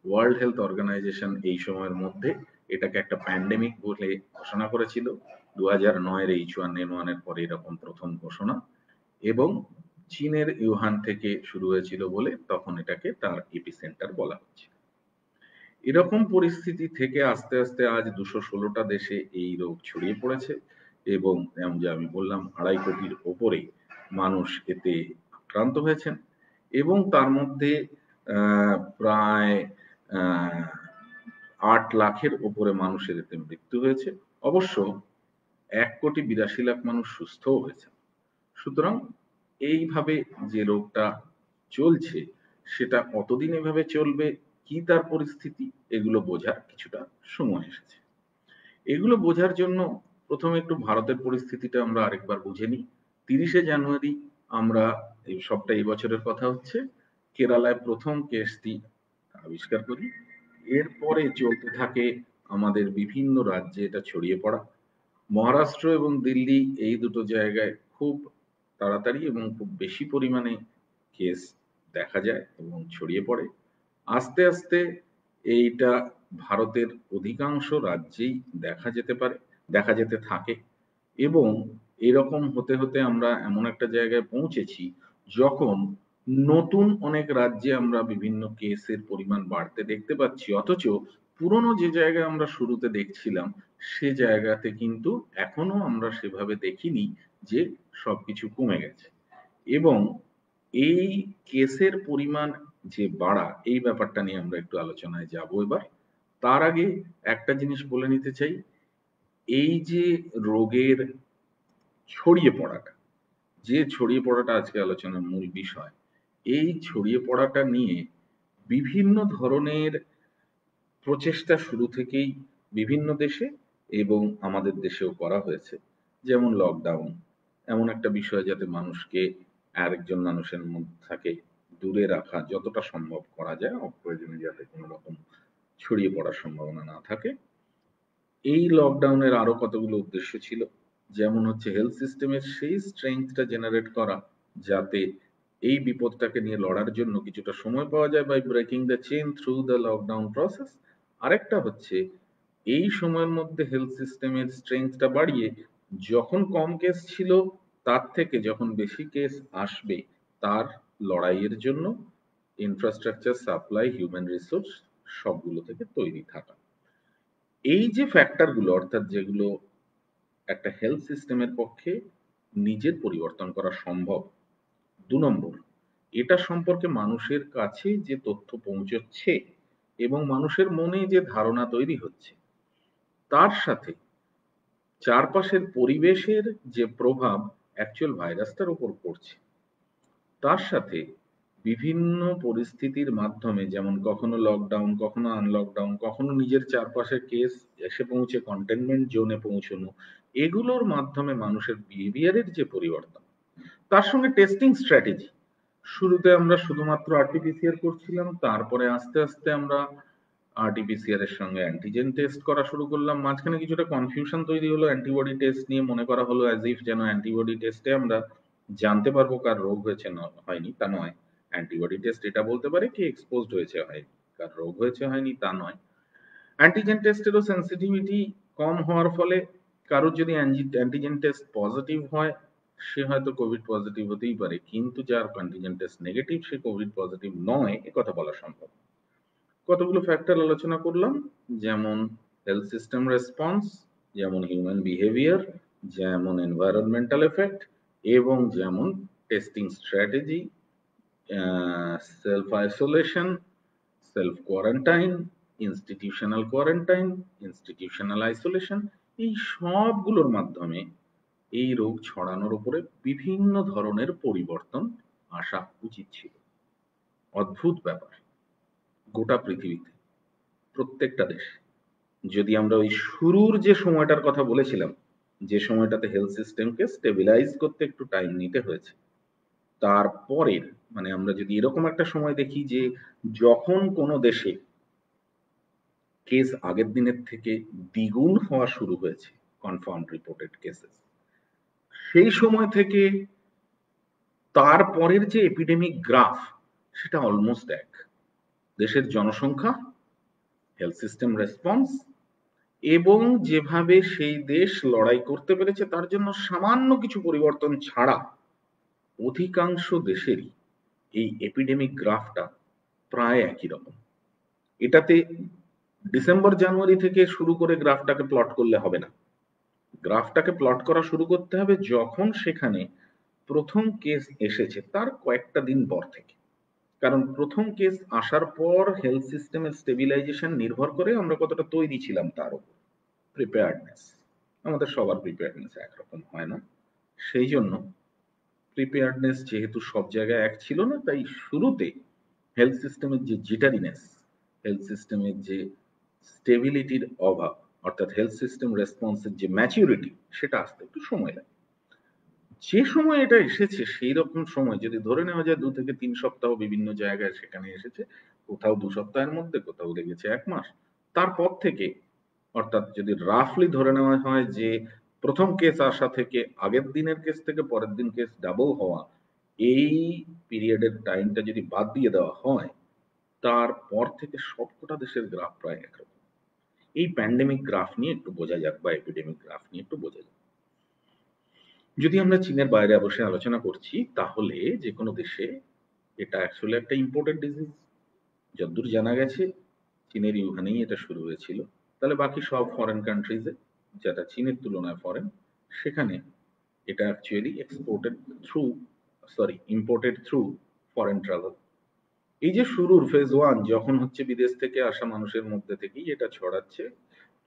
ওয়ার্ল্ড হেলথ অর্গানাইজেশন এই সময়ের মধ্যে এটাকে একটা প্যান্ডেমিক বলে ঘোষণা করেছিল। দু হাজার নয়ের এইচ ওয়ান এন ওয়ানের পরে এরকম প্রথম ঘোষণা এবং চীনের ইউহান থেকে শুরু হয়েছিল বলে তখন এটাকে তার ইপি সেন্টার বলা হচ্ছে এরকম পরিস্থিতি থেকে আস্তে আস্তে আজ দুশো ষোলোটা দেশে এই রোগ ছড়িয়ে পড়েছে এবং যেমন যে আমি বললাম, আড়াই কোটির ওপরে মানুষ এতে আক্রান্ত হয়েছেন এবং তার মধ্যে প্রায় আট লাখের ওপরে মানুষের এতে মৃত্যু হয়েছে। অবশ্য এক কোটি বিরাশি লাখ মানুষ সুস্থও হয়েছে। সুতরাং এইভাবে যে রোগটা চলছে, সেটা কতদিন এভাবে চলবে, কি তার পরিস্থিতি, এগুলো বোঝার কিছুটা সময় এসেছে। এগুলো বোঝার জন্য প্রথমে একটু ভারতের পরিস্থিতিটা আমরা আরেকবার বুঝে নিই। তিরিশে জানুয়ারি আমরা সবটা এই বছরের কথা হচ্ছে। কেরালায় প্রথম কেসটি আবিষ্কার করি। এরপরে চলতে থাকে আমাদের বিভিন্ন রাজ্যে এটা ছড়িয়ে পড়া। মহারাষ্ট্র এবং দিল্লি এই দুটো জায়গায় খুব তাড়াতাড়ি এবং খুব বেশি পরিমাণে কেস দেখা যায় এবং ছড়িয়ে পড়ে। আস্তে আস্তে এইটা ভারতের অধিকাংশ রাজ্যেই দেখা যেতে পারে, দেখা যেতে থাকে এবং এরকম হতে হতে আমরা এমন একটা জায়গায় পৌঁছেছি যখন নতুন অনেক রাজ্যে আমরা বিভিন্ন কেসের পরিমাণ বাড়তে দেখতে পাচ্ছি। অথচ পুরনো যে জায়গায় আমরা শুরুতে দেখছিলাম, সে জায়গাতে কিন্তু এখনও আমরা সেভাবে দেখিনি যে সবকিছু কমে গেছে। এবং এই কেসের পরিমাণ যে বাড়া, এই ব্যাপারটা নিয়ে আমরা একটু আলোচনায় যাব এবার। তার আগে একটা জিনিস বলে নিতে চাই। এই যে রোগের ছড়িয়ে পড়াটা, যে ছড়িয়ে পড়াটা আজকে আলোচনার মূল বিষয় এই ছড়িয়ে পড়াটা নিয়ে বিভিন্ন ধরনের প্রচেষ্টা শুরু থেকেই বিভিন্ন দেশে এবং আমাদের দেশেও করা হয়েছে। যেমন লকডাউন এমন একটা বিষয় যাতে মানুষকে আরেকজন মানুষের মধ্যে থাকে দূরে রাখা, যতটা সম্ভব করা যায়, অপ্রয়োজনে যাতে কোনো রকম ছড়িয়ে পড়ার সম্ভাবনা না থাকে। এই লকডাউনের আরও কতগুলো উদ্দেশ্য ছিল? যেমন হচ্ছে হেলথ সিস্টেমের সেই স্ট্রেংথটা জেনারেট করা, যাতে এই বিপদটাকে নিয়ে লড়ার জন্য কিছুটা সময় পাওয়া যায় by breaking the chain through the lockdown process আরেকটা হচ্ছে, এই সময়ের মধ্যে হেলথ সিস্টেমের স্ট্রেংথটা বাড়িয়ে যখন কম কেস ছিল, তার থেকে যখন বেশি কেস আসবে, তার লড়াইয়ের জন্য ইনফ্রাস্ট্রাকচার সাপ্লাই হিউম্যান রিসোর্স সবগুলো থেকে তৈরি থাকা। এই যে ফ্যাক্টরগুলো অর্থাৎ যেগুলো একটা হেলথ সিস্টেমের পক্ষে নিজের পরিবর্তন করা সম্ভব দু নম্বর, এটা সম্পর্কে মানুষের কাছে যে তথ্য পৌঁছচ্ছে এবং মানুষের মনে যে ধারণা তৈরি হচ্ছে, তার সাথে চারপাশের পরিবেশের যে প্রভাব অ্যাকচুয়াল ভাইরাসটার উপর পড়ছে, তার সাথে বিভিন্ন পরিস্থিতির মাধ্যমে যেমন কখনো লকডাউন কখনো আনলকডাউন কখনো নিজের চারপাশে কেস এসে পৌঁছে কন্টেনমেন্ট জোনে পৌঁছানো, এগুলোর মাধ্যমে মানুষের বিহেভিয়ারের যে পরিবর্তন তার সঙ্গে টেস্টিং স্ট্র্যাটেজি শুরুতে আমরা শুধুমাত্র আরটিপিসিআর করছিলাম, তারপরে আস্তে আস্তে আমরা আরটিপিসিআর এর সঙ্গে অ্যান্টিজেন টেস্ট করা শুরু করলাম। মাঝখানে কিছুটা কনফিউশন তৈরি হলো অ্যান্টিবডি টেস্ট নিয়ে মনে করা হলো অ্যাজ ইফ যেন অ্যান্টিবডি টেস্টে আমরা জানতে পারব কার রোগ হয়েছে হয়নি, তা নয়। অ্যান্টিবডি টেস্ট এটা বলতে পারে কি এক্সপোজড হয়েছে হয়নি, কার রোগ হয়েছে হয়নি, তা নয়। অ্যান্টিজেন টেস্টেরও সেন্সিটিভিটি কম হওয়ার ফলে কারোর যদি অ্যান্টিজেন টেস্ট পজিটিভ হয় সে হয়তো কোভিড পজিটিভ হতেই পারে, কিন্তু যার অ্যান্টিজেন টেস্ট নেগেটিভ সে কোভিড পজিটিভ নয়, এ কথা বলা সম্ভব। কতগুলো ফ্যাক্টর আলোচনা করলাম, যেমন হেলথ সিস্টেম রেসপন্স যেমন হিউম্যান বিহেভিয়ার যেমন এনভায়রনমেন্টাল এফেক্ট এবং যেমন testing strategy self isolation self quarantine institutional quarantine institutional isolation এই সবগুলোর মাধ্যমে এই রোগ ছড়ানোর উপরে বিভিন্ন ধরনের পরিবর্তন আসা উচিত ছিল। অদ্ভুত ব্যাপার। গোটা পৃথিবীতে, প্রত্যেকটা দেশে। যদি আমরা ওই শুরুর যে সময়টার কথা বলেছিলাম, যে সময়টাতে হেলথ সিস্টেমকে স্টেবিলাইজ করতে একটু টাইম নিতে হয়েছে, তারপরের মানে আমরা যদি এরকম একটা সময় দেখি যে যখন কোনো দেশে কেস আগের দিনের থেকে দ্বিগুণ হওয়া শুরু হয়েছে কনফার্ম রিপোর্টেড কেসেস সেই সময় থেকে তারপরের যে এপিডেমিক গ্রাফ সেটা অলমোস্ট এক। দেশের জনসংখ্যা হেলথ সিস্টেম রেসপন্স এবং যেভাবে সেই দেশ লড়াই করতে পেরেছে, তার জন্য সামান্য কিছু পরিবর্তন ছাড়া অধিকাংশ দেশেরই এই এপিডেমিক গ্রাফটা প্রায় একই রকম। এটাতে ডিসেম্বর, জানুয়ারি থেকে শুরু করে গ্রাফটাকে প্লট করলে হবে না। গ্রাফটাকে প্লট করা শুরু করতে হবে যখন সেখানে প্রথম কেস এসেছে তার কয়েকটা দিন পর থেকে। কারণ প্রথম কেস আসার পর হেলথ সিস্টেমের স্টেবিলাইজেশন নির্ভর করে আমরা কতটা তৈরি ছিলাম তার উপর। প্রিপেয়ার্ডনেস আমাদের সবার প্রিপেয়ার্ডনেস একরকম হয় না। সেই জন্য প্রিপেয়ার্ডনেস যেহেতু সব জায়গায় এক ছিল না, তাই শুরুতে হেলথ সিস্টেমের যে জিটারিনেস হেলথ সিস্টেমের যে স্টেবিলিটির অভাব অর্থাৎ হেলথ সিস্টেম রেসপন্সের যে ম্যাচিউরিটি সেটা আসতে একটু সময় লাগে। যে সময় এটা এসেছে, সেই রকম সময়, যদি ধরে নেওয়া যায় দু থেকে তিন সপ্তাহ বিভিন্ন জায়গায় সেখানে এসেছে, কোথাও দু সপ্তাহের মধ্যে, কোথাও লেগেছে এক মাস। তারপর থেকে, অর্থাৎ যদি রাফলি ধরে নেওয়া হয় যে প্রথম কেস আসা থেকে আগের দিনের কেস থেকে পরের দিন কেস ডাবল হওয়া, এই পিরিয়ডের টাইমটা যদি বাদ দিয়ে দেওয়া হয়, তারপর থেকে সবকটা দেশের গ্রাফ প্রায় একরকম। এই প্যান্ডেমিক গ্রাফ নিয়ে একটু বোঝা যাক বা এপিডেমিক গ্রাফ নিয়ে একটু বোঝা যাক। যদি আমরা চীনের বাইরে বসে আলোচনা করছি, তাহলে যে কোনো দেশে এটা অ্যাকচুয়ালি একটা ইম্পোর্টেড ডিজিজ যতদূর জানা গেছে, চীনের ইউহানেই এটা শুরু হয়েছিল। তাহলে বাকি সব ফরেন কান্ট্রিজে যেটা চীনের তুলনায় ফরেন সেখানে এটা actually exported through sorry imported through foreign travel এই যে শুরুর ফেজ ওয়ান যখন হচ্ছে বিদেশ থেকে আসা মানুষের মধ্যে থেকেই এটা ছড়াচ্ছে,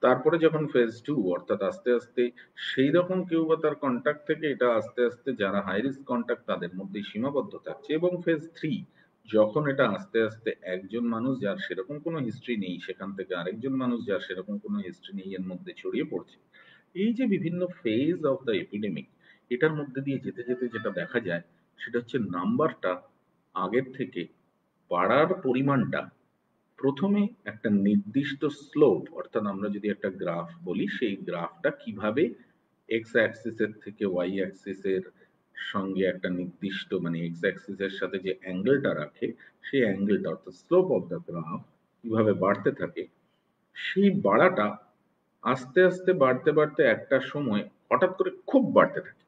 তারপরে যখন ফেজ টু অর্থাৎ আস্তে আস্তে সেই রকম কেউ বা তার কন্ট্যাক্ট থেকে এটা আস্তে আস্তে যারা হাই রিস্ক কন্ট্যাক্ট তাদের মধ্যে সীমাবদ্ধ থাকছে। এবং ফেজ থ্রি যখন এটা আস্তে আস্তে একজন মানুষ যার সেরকম কোনো হিস্ট্রি নেই, সেখান থেকে আরেকজন মানুষ যার সেরকম কোনো হিস্ট্রি নেই, এর মধ্যে ছড়িয়ে পড়ছে। এই যে বিভিন্ন ফেজ অফ দ্য এপিডেমিক এটার মধ্যে দিয়ে যেতে যেতে যেটা দেখা যায়, সেটা হচ্ছে নাম্বারটা আগের থেকে বাড়ার পরিমাণটা প্রথমে একটা নির্দিষ্ট স্লোপ অর্থাৎ আমরা যদি একটা গ্রাফ বলি, সেই গ্রাফটা কীভাবে এক্স অ্যাক্সিসের থেকে ওয়াই অ্যাক্সিসের সঙ্গে একটা নির্দিষ্ট মানে এক্স অ্যাক্সিসের সাথে যে অ্যাঙ্গেলটা রাখে, সেই অ্যাঙ্গেলটা অর্থাৎ স্লোপ অফ দ্য গ্রাফ কীভাবে বাড়তে থাকে, সেই বাড়াটা আস্তে আস্তে বাড়তে বাড়তে একটা সময় হঠাৎ করে খুব বাড়তে থাকে।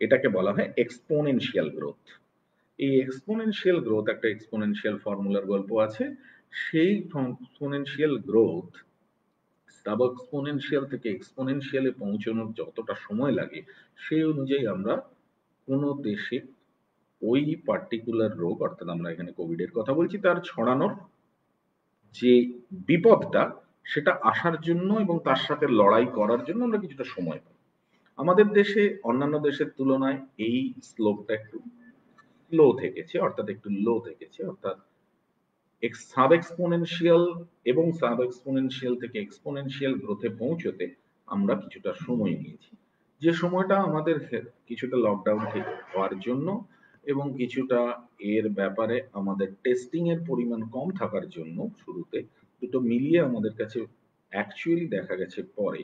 এটাকে বলা হয় এক্সপোনেনশিয়াল গ্রোথ এই এক্সপোনেনশিয়াল গ্রোথ একটা এক্সপোনেনশিয়াল ফর্মুলার গল্প আছে। সেই এক্সপোনেনশিয়াল গ্রোথ সাব এক্সপোনেনশিয়াল থেকে এক্সপোনেনশিয়ালে পৌঁছানোর যতটা সময় লাগে, সেই অনুযায়ী আমরা কোনো দেশে ওই পার্টিকুলার রোগ, অর্থাৎ আমরা এখানে কোভিড এর কথা বলছি, তার ছড়ানোর যে বিপদটা, সেটা আসার জন্য এবং তার সাথে লড়াই করার জন্য আমরা কিছুটা সময় পাই। আমাদের দেশে, অন্যান্য দেশের তুলনায় এই স্লোপটা একটু স্লো থেকেছে, অর্থাৎ একটু লো থেকেছে, অর্থাৎ সাব এক্সপোনেনশিয়াল এবং সাব এক্সপোনেনশিয়াল থেকে এক্সপোনেনশিয়াল গ্রোথে পৌঁছতে আমরা কিছুটা সময় নিয়েছি। যে সময়টা আমাদের কিছুটা লকডাউন থেকে হওয়ার জন্য এবং কিছুটা এর ব্যাপারে আমাদের টেস্টিং এর পরিমাণ কম থাকার জন্য শুরুতে দুটো মিলিয়ে আমাদের কাছে অ্যাকচুয়ালি দেখা গেছে পরে।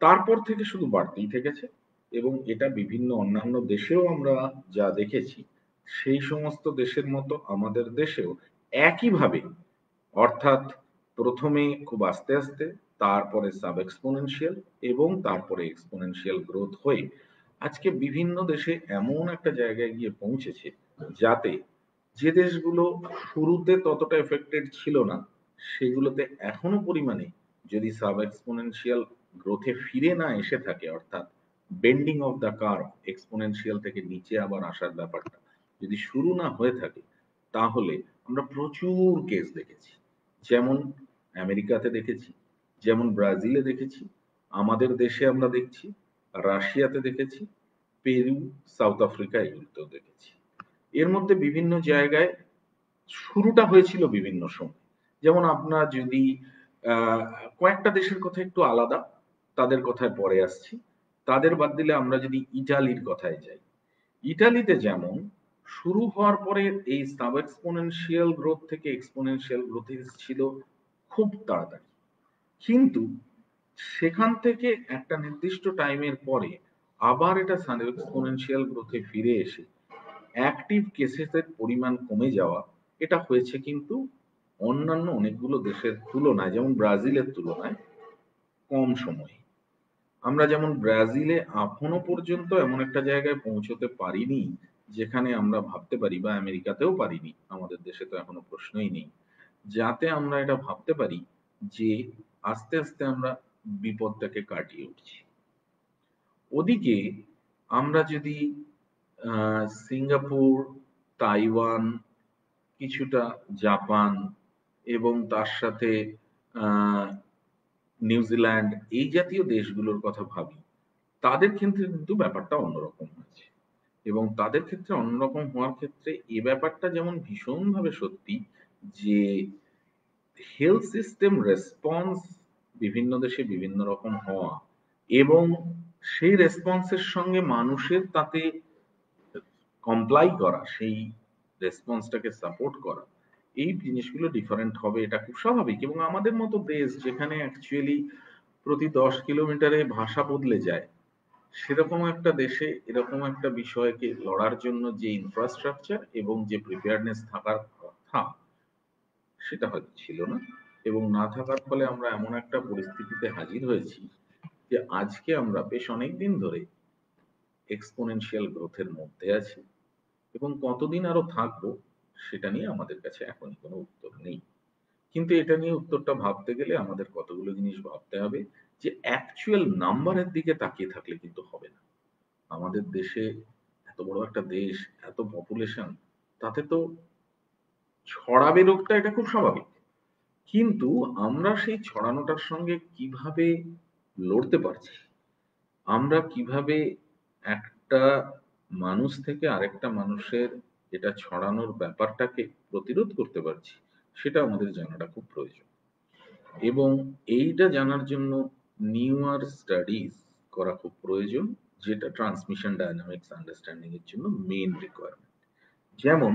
তারপর থেকে শুধু বাড়তেই থেকেছে। এবং এটা বিভিন্ন অন্যান্য দেশেও আমরা যা দেখেছি, সেই সমস্ত দেশের মতো আমাদের দেশেও একইভাবে, অর্থাৎ প্রথমে খুব আস্তে আস্তে, তারপরে সাব এক্সপোনেনশিয়াল এবং তারপরে এক্সপোনেনশিয়াল গ্রোথ হয়ে আজকে বিভিন্ন দেশে এমন একটা জায়গায় গিয়ে পৌঁছেছে, যাতে যে দেশগুলো শুরুতে ততটা এফেক্টেড ছিল না, সেগুলোতে এখনও পরিমাণে যদি সাব এক্সপোনেনশিয়াল গ্রোথে ফিরে না এসে থাকে, অর্থাৎ bending of the curve exponential থেকে নিচে আবার আসার ব্যাপারটা। যদি শুরু না হয়ে থাকে, তাহলে আমরা প্রচুর কেস দেখেছি। যেমন আমেরিকাতে দেখেছি, যেমন ব্রাজিলে দেখেছি, আমাদের দেশে আমরা দেখছি, রাশিয়াতে দেখেছি, পেরু, সাউথ আফ্রিকা এগুলোতেও দেখেছি। এর মধ্যে বিভিন্ন জায়গায় শুরুটা হয়েছিল বিভিন্ন সময়। যেমন আপনার যদি কয়েকটা দেশের কথা একটু আলাদা, তাদের কথায় পরে আসছি। তাদের বাদ দিলে আমরা যদি ইটালির কথায় যাই। ইটালিতে যেমন শুরু হওয়ার পরে এই সাব এক্সপোনেনশিয়াল গ্রোথ থেকে এক্সপোনেনশিয়াল গ্রোথ ছিল খুব তাড়াতাড়ি। কিন্তু সেখান থেকে একটা নির্দিষ্ট টাইমের পরে আবার এটা সাব এক্সপোনেনশিয়াল গ্রোথে ফিরে এসে অ্যাক্টিভ কেসেসের পরিমাণ কমে যাওয়া, এটা হয়েছে কিন্তু অন্যান্য অনেকগুলো দেশের তুলনায়, যেমন ব্রাজিলের তুলনায় কম সময়ে। আমরা যেমন ব্রাজিলে এখনও পর্যন্ত এমন একটা জায়গায় পৌঁছতে পারিনি, যেখানে আমরা ভাবতে পারি বা আমেরিকাতেও পারিনি, আমাদের দেশে তো এখনও প্রশ্নই নেই। যাতে আমরা এটা ভাবতে পারি যে আস্তে আস্তে আমরা বিপদটাকে কাটিয়ে উঠছি। ওদিকে আমরা যদি সিঙ্গাপুর, তাইওয়ান, কিছুটা জাপান এবং তার সাথে নিউজিল্যান্ড এই জাতীয় দেশগুলোর কথা ভাবি, তাদের ক্ষেত্রে কিন্তু ব্যাপারটা অন্যরকম আছে এবং তাদের ক্ষেত্রে অন্যরকম হওয়ার ক্ষেত্রে এ ব্যাপারটা যেমন ভীষণভাবে সত্যি যে হেলথ সিস্টেম রেসপন্স বিভিন্ন দেশে বিভিন্ন রকম হওয়া এবং সেই রেসপন্সের সঙ্গে মানুষের তাতে কমপ্লাই করা, সেই রেসপন্সটাকে সাপোর্ট করা এই জিনিসগুলো ডিফারেন্ট হবে, এটা খুব স্বাভাবিক। এবং আমাদের মতো দেশ যেখানে অ্যাকচুয়ালি প্রতি দশ কিলোমিটারে ভাষা বদলে যায়, সেরকম একটা দেশে এরকম একটা বিষয়কে লড়ার জন্য যে ইনফ্রাস্ট্রাকচার এবং যে প্রিপেয়ারনেস থাকার কথা, সেটা হয়তো ছিল না। এবং না থাকার ফলে আমরা এমন একটা পরিস্থিতিতে হাজির হয়েছি যে আজকে আমরা বেশ অনেক দিন ধরে এক্সপোনেনশিয়াল গ্রোথের মধ্যে আছি। এবং কতদিন আরও থাকব সেটা নিয়ে আমাদের কাছে এখনই কোনো উত্তর নেই। কিন্তু এটা নিয়ে উত্তরটা ভাবতে গেলে আমাদের কতগুলো জিনিস ভাবতে হবে যে অ্যাকচুয়াল নাম্বারের দিকে তাকিয়ে থাকলে কিন্তু হবে না। আমাদের দেশে এত বড় একটা দেশ, এত পপুলেশন তাতে তো ছড়াবে রোগটা এটা খুব স্বাভাবিক। কিন্তু আমরা সেই ছড়ানোটার সঙ্গে কীভাবে লড়তে পারছি? আমরা কীভাবে একটা মানুষ থেকে আরেকটা মানুষের এটা ছড়ানোর ব্যাপারটাকে প্রতিরোধ করতে পারছি, সেটা আমাদের জানাটা খুব প্রয়োজন। এবং এইটা জানার জন্য নিউয়ার স্টাডিজ করা খুব প্রয়োজন, যেটা ট্রান্সমিশন ডায়নামিক্স আন্ডারস্ট্যান্ডিং এর জন্য মেইন রিকোয়ারমেন্ট যেমন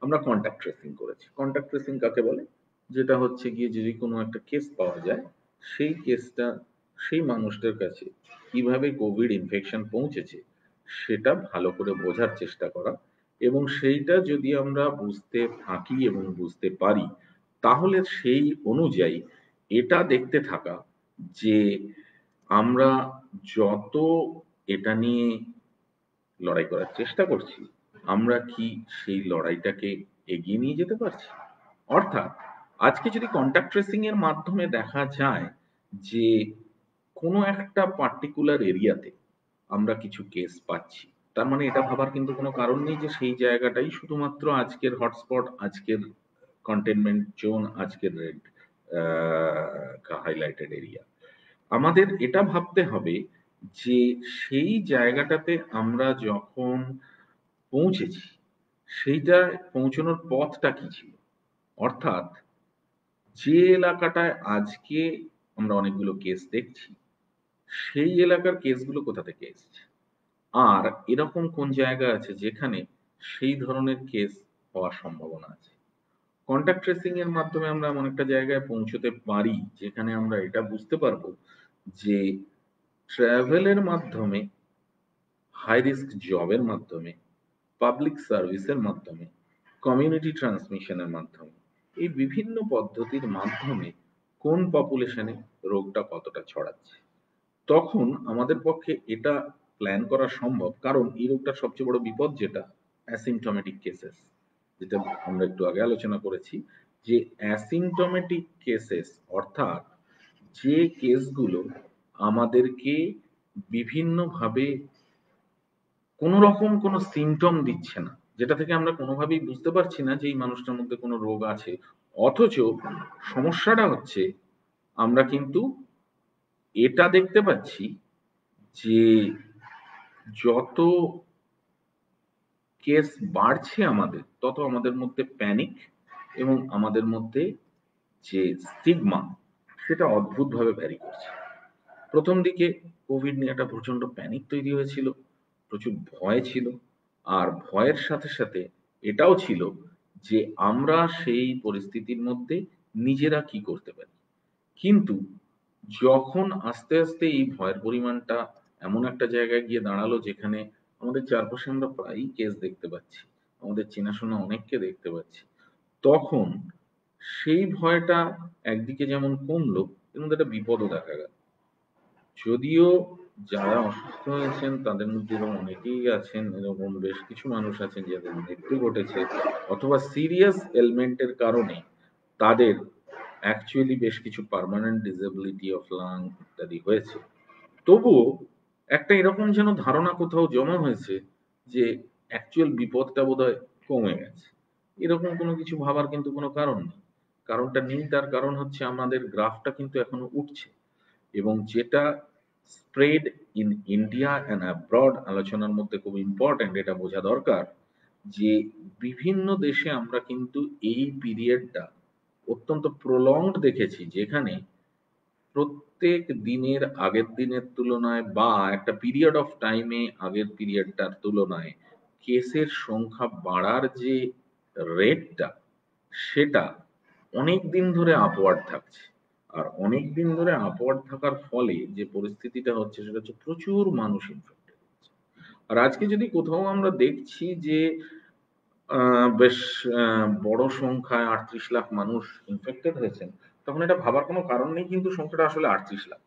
আমরা কন্ট্যাক্ট ট্রেসিং করেছি। কন্ট্যাক্ট ট্রেসিং কাকে বলে? যেটা হচ্ছে গিয়ে যদি কোনো একটা কেস পাওয়া যায়, সেই কেসটা সেই মানুষটার কাছে কীভাবে কোভিড ইনফেকশন পৌঁছেছে, সেটা ভালো করে বোঝার চেষ্টা করা এবং সেইটা যদি আমরা বুঝতে থাকি এবং বুঝতে পারি, তাহলে সেই অনুযায়ী এটা দেখতে থাকা যে আমরা যত এটা নিয়ে লড়াই করার চেষ্টা করছি, আমরা কি সেই লড়াইটাকে এগিয়ে নিয়ে যেতে পারছি? অর্থাৎ আজকে যদি কন্ট্যাক্ট ট্রেসিং এর মাধ্যমে দেখা যায় যে কোনো একটা পার্টিকুলার এরিয়াতে আমরা কিছু কেস পাচ্ছি তার মানে এটা ভাবার কিন্তু কোনো কারণ নেই যে সেই জায়গাটাই শুধুমাত্র আজকের হটস্পট আজকের কন্টেনমেন্ট জোন আজকের রেড হাইলাইটেড এরিয়া আমাদের এটা ভাবতে হবে যে সেই জায়গাটাতে আমরা যখন পৌঁছেছি, সেইটা পৌঁছানোর পথটা কি ছিল? অর্থাৎ যে এলাকাটায় আজকে আমরা অনেকগুলো কেস দেখছি, সেই এলাকার কেসগুলো কোথা থেকে এসছে? আর এরকম কোন জায়গা আছে যেখানে সেই ধরনের কেস হওয়ার সম্ভাবনা আছে? কন্ট্যাক্ট ট্রেসিং এর মাধ্যমে আমরা এমন একটা জায়গায় পৌঁছতে পারি যেখানে আমরা এটা বুঝতে পারব যে ট্রাভেলের মাধ্যমে হাই রিস্ক জবের মাধ্যমে পাবলিক সার্ভিসের মাধ্যমে কমিউনিটি ট্রান্সমিশনের মাধ্যমে, এই বিভিন্ন পদ্ধতির মাধ্যমে কোন পপুলেশনে রোগটা কতটা ছড়াচ্ছে? তখন আমাদের পক্ষে এটা প্ল্যান করা সম্ভব, কারণ এই রোগটার সবচেয়ে বড় বিপদ যেটা অ্যাসিমটোমেটিক কেসেস যেটা আমরা একটু আগে আলোচনা করেছি, যে অ্যাসিমটোমেটিক কেসেস অর্থাৎ যে কেসগুলো আমাদেরকে বিভিন্নভাবে কোনো রকম কোনো সিমটম দিচ্ছে না, যেটা থেকে আমরা কোনোভাবেই বুঝতে পারছি না যে এই মানুষটার মধ্যে কোনো রোগ আছে, অথচ সমস্যাটা হচ্ছে আমরা কিন্তু এটা দেখতে পাচ্ছি যে যত কেস বাড়ছে আমাদের, তত আমাদের মধ্যে প্যানিক এবং আমাদের মধ্যে যে স্টিগমা সেটা অদ্ভুতভাবে ভ্যারি করছে। প্রথম দিকে কোভিড নিয়ে একটা প্রচণ্ড প্যানিক তৈরি হয়েছিল, প্রচুর ভয় ছিল, আর ভয়ের সাথে সাথে এটাও ছিল যে আমরা সেই পরিস্থিতির মধ্যে নিজেরা কি করতে পারি। কিন্তু যখন আস্তে আস্তে এই ভয়ের পরিমাণটা এমন একটা জায়গায় গিয়ে দাঁড়াল যেখানে আমাদের চারপাশে আমরা প্রায়ই কেস দেখতে পাচ্ছি। আমাদের চেনাশোনা অনেককে দেখতে পাচ্ছি। তখন সেই ভয়টা একদিকে যেমন কমলো, এর মধ্যে একটা বিপদও দেখা গেল। যদিও যারা অসুস্থ হয়েছেন, তাদের মধ্যে এরকম অনেকেই আছেন, এরকম বেশ কিছু মানুষ আছেন যাদের মৃত্যু ঘটেছে অথবা সিরিয়াস এলমেন্টের কারণে তাদের অ্যাকচুয়ালি বেশ কিছু পার্মানেন্ট ডিসেবিলিটি অফ লাং ইত্যাদি হয়েছে। তবুও একটা এরকম যেন ধারণা কোথাও জমা হয়েছে যে অ্যাকচুয়াল বিপদটা বোধহয় কমে গেছে। এরকম কোনো কিছু ভাবার কিন্তু কোনো কারণ নেই। কারণটা নেই, তার কারণ হচ্ছে আমাদের গ্রাফটা কিন্তু এখনও উঠছে এবং যেটা spread in India and abroad আলোচনার মধ্যে খুব ইম্পর্ট্যান্ট এটা বোঝা দরকার যে বিভিন্ন দেশে আমরা কিন্তু এই পিরিয়ডটা অত্যন্ত প্রলংড দেখেছি, যেখানে প্রত্যেক দিনের আগের দিনের তুলনায় বা একটা পিরিয়ড অফ টাইমে আগের পিরিয়ডটার তুলনায় কেসের সংখ্যা বাড়ার যে রেটটা সেটা অনেক দিন ধরে আপওয়ার্ড থাকছে। আর অনেক দিন ধরে আপওয়ার্ড থাকার ফলে যে পরিস্থিতিটা হচ্ছে, সেটা হচ্ছে প্রচুর মানুষ ইনফেক্টেড হচ্ছে। আর আজকে যদি কোথাও আমরা দেখছি যে বেশ বড় সংখ্যায় আটত্রিশ লাখ মানুষ ইনফেক্টেড হয়েছেন তখন এটা ভাবার কোনো কারণ নেই, কিন্তু সংখ্যাটা আসলে আটত্রিশ লাখ।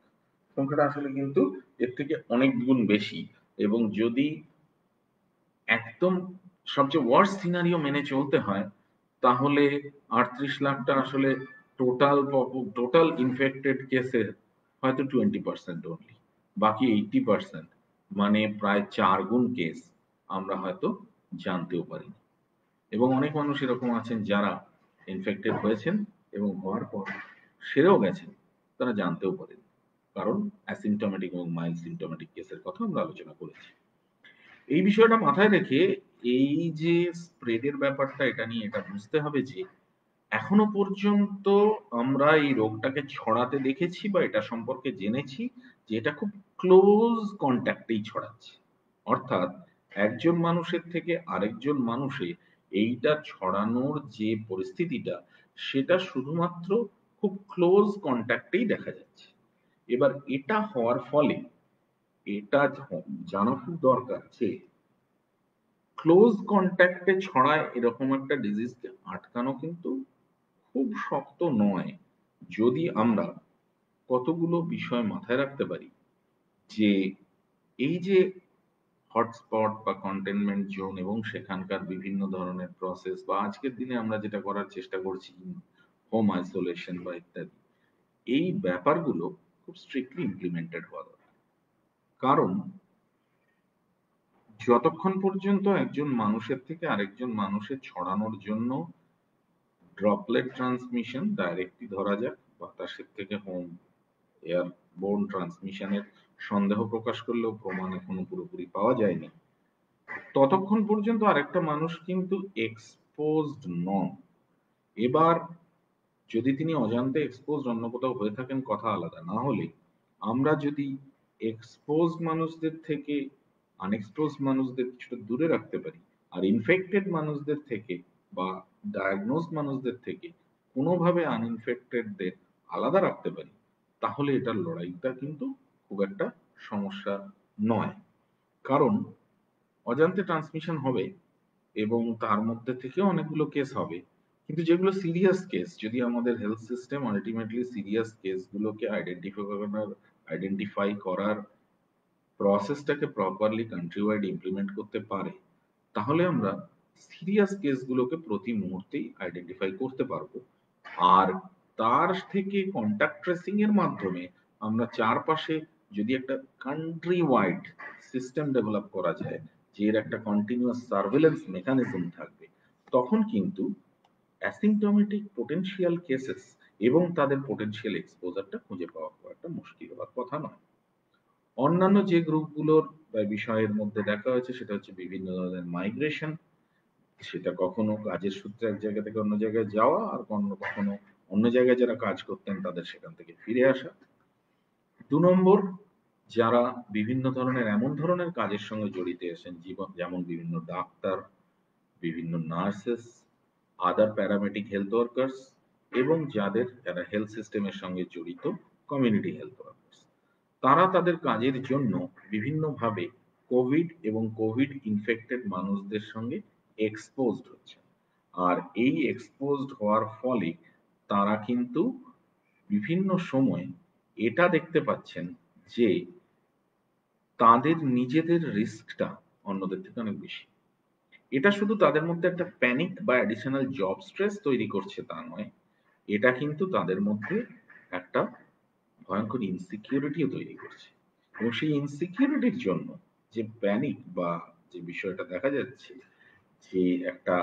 সংখ্যাটা আসলে কিন্তু এর থেকে অনেক গুণ বেশি। এবং যদি একদম সবচেয়ে ওয়ার্স্ট সিনারিও মেনে চলতে হয়, তাহলে আটত্রিশ লাখটা আসলে টোটাল টোটাল ইনফেক্টেড কেসের হয়তো টোয়েন্টি পার্সেন্ট অনলি বাকি এইটি পার্সেন্ট মানে প্রায় চার গুণ কেস আমরা হয়তো জানতেও পারি এবং অনেক মানুষ এরকম আছেন যারা ইনফেক্টেড হয়েছেন এবং হওয়ার পর সেরেও গেছেন তারা জানতেও পারেন। কারণ অ্যাসিমটোমেটিক এবং মাইল্ড সিমটোমেটিক কেসের কথা আমরা আলোচনা করেছি। এই বিষয়টা মাথায় রেখে এই যে স্প্রেডের ব্যাপারটা, এটা নিয়ে এটা বুঝতে হবে যে, এখনও পর্যন্ত আমরা এই রোগটাকে ছড়াতে দেখেছি বা এটা সম্পর্কে জেনেছি যে এটা খুব ক্লোজ কন্ট্যাক্টেই ছড়াচ্ছে। অর্থাৎ একজন মানুষের থেকে আরেকজন মানুষে এইটা ছড়ানোর যে পরিস্থিতিটা, সেটা শুধুমাত্র খুব ক্লোজ কন্ট্যাক্টেই দেখা যাচ্ছে। এবার এটা হওয়ার ফলে, এটা জানা খুব দরকার যে ক্লোজ কন্ট্যাক্টে ছড়ায় এরকম একটা ডিজিজকে আটকানো কিন্তু খুব শক্ত নয়। যদি আমরা কতগুলো বিষয় মাথায় রাখতে পারি যে, এই যে হটস্পট বা কন্টেনমেন্ট জোন এবং সেখানকার বিভিন্ন ধরনের প্রসেস বা আজকের দিনে আমরা যেটা করার চেষ্টা করছি হোম আইসোলেশন বা ইত্যাদি। এই ব্যাপারগুলো খুব স্ট্রিক্টলি ইমপ্লিমেন্টেড হওয়া দরকার। কারণ যতক্ষণ পর্যন্ত একজন মানুষের থেকে আরেকজন মানুষের ছড়ানোর জন্য ড্রপলেট ট্রান্সমিশন ডাইরেক্টলি ধরা যাক বাতাসের থেকে হোম এয়ারবোর্ন ট্রান্সমিশনের সন্দেহ প্রকাশ করলেও প্রমাণ এখনও পুরোপুরি পাওয়া যায়নি, ততক্ষণ পর্যন্ত আরেকটা মানুষ কিন্তু এক্সপোজড নন। এবার যদি তিনি অজান্তে এক্সপোজ অন্য কোথাও হয়ে থাকেন, কথা আলাদা। না হলে আমরা যদি এক্সপোজ মানুষদের থেকে আনএক্সপোজ মানুষদের কিছুটা দূরে রাখতে পারি, আর ইনফেক্টেড মানুষদের থেকে বা ডায়াগনোজ মানুষদের থেকে কোনোভাবে আনইনফেক্টেডদের আলাদা রাখতে পারি, তাহলে এটার লড়াইটা কিন্তু খুব একটা সমস্যা নয়। কারণ অজান্তে ট্রান্সমিশন হবে এবং তার মধ্যে থেকেও অনেকগুলো কেস হবে। কিন্তু যেগুলো সিরিয়াস কেস যদি আমাদের হেলথ সিস্টেম আলটিমেটলি সিরিয়াস কেসগুলোকে আইডেন্টিফাই করার আইডেন্টিফাই করার প্রসেসটাকে প্রপারলি কান্ট্রি ওয়াইড ইমপ্লিমেন্ট করতে পারে, তাহলে আমরা সিরিয়াস কেসগুলোকে প্রতি মুহূর্তেই আইডেন্টিফাই করতে পারব। আর তার থেকে কন্ট্যাক্ট ট্রেসিং এর মাধ্যমে আমরা চারপাশে যদি একটা কান্ট্রি ওয়াইড সিস্টেম ডেভেলপ করা যায়, যে এর একটা কন্টিনিউয়াস সার্ভেলেন্স মেকানিজম থাকবে, তখন কিন্তু অ্যাসিমটোমেটিক পোটেনশিয়াল কেসেস এবং তাদের পোটেনশিয়াল এক্সপোজারটা খুঁজে পাওয়া খুব একটা মুশকিল হওয়ার কথা নয়। অন্যান্য যে গ্রুপগুলোর বিষয়ের মধ্যে দেখা হয়েছে সেটা হচ্ছে বিভিন্ন ধরনের মাইগ্রেশন সেটা কখনো কাজের সূত্রে এক জায়গা থেকে অন্য জায়গায় যাওয়া আর কখনো কখনো অন্য জায়গায় যারা কাজ করতেন তাদের সেখান থেকে ফিরে আসা। দু নম্বর, যারা বিভিন্ন ধরনের এমন ধরনের কাজের সঙ্গে জড়িত আছেন জীবন যেমন বিভিন্ন ডাক্তার, বিভিন্ন nurses other paramedic health workers এবং যাদের যারা হেলথ সিস্টেমের সঙ্গে জড়িত কমিউনিটি হেলথ ওয়ার্কার্স তারা তাদের কাজের জন্য বিভিন্নভাবে কোভিড এবং কোভিড ইনফেক্টেড মানুষদের সঙ্গে এক্সপোজড হচ্ছে। আর এই এক্সপোজড হওয়ার ফলে তারা কিন্তু বিভিন্ন সময় এটা দেখতে পাচ্ছেন যে তাদের নিজেদের রিস্কটা অন্যদের থেকে অনেক বেশি। এটা শুধু তাদের মধ্যে একটা প্যানিক বা অ্যাডিশনাল জব স্ট্রেস তৈরি করছে তা নয়। এটা কিন্তু তাদের মধ্যে একটা ভয়ঙ্কর ইনসিকিউরিটিও তৈরি করছে। এবং সেই ইনসিকিউরিটির জন্য যে প্যানিক বা যে বিষয়টা দেখা যাচ্ছে, যে একটা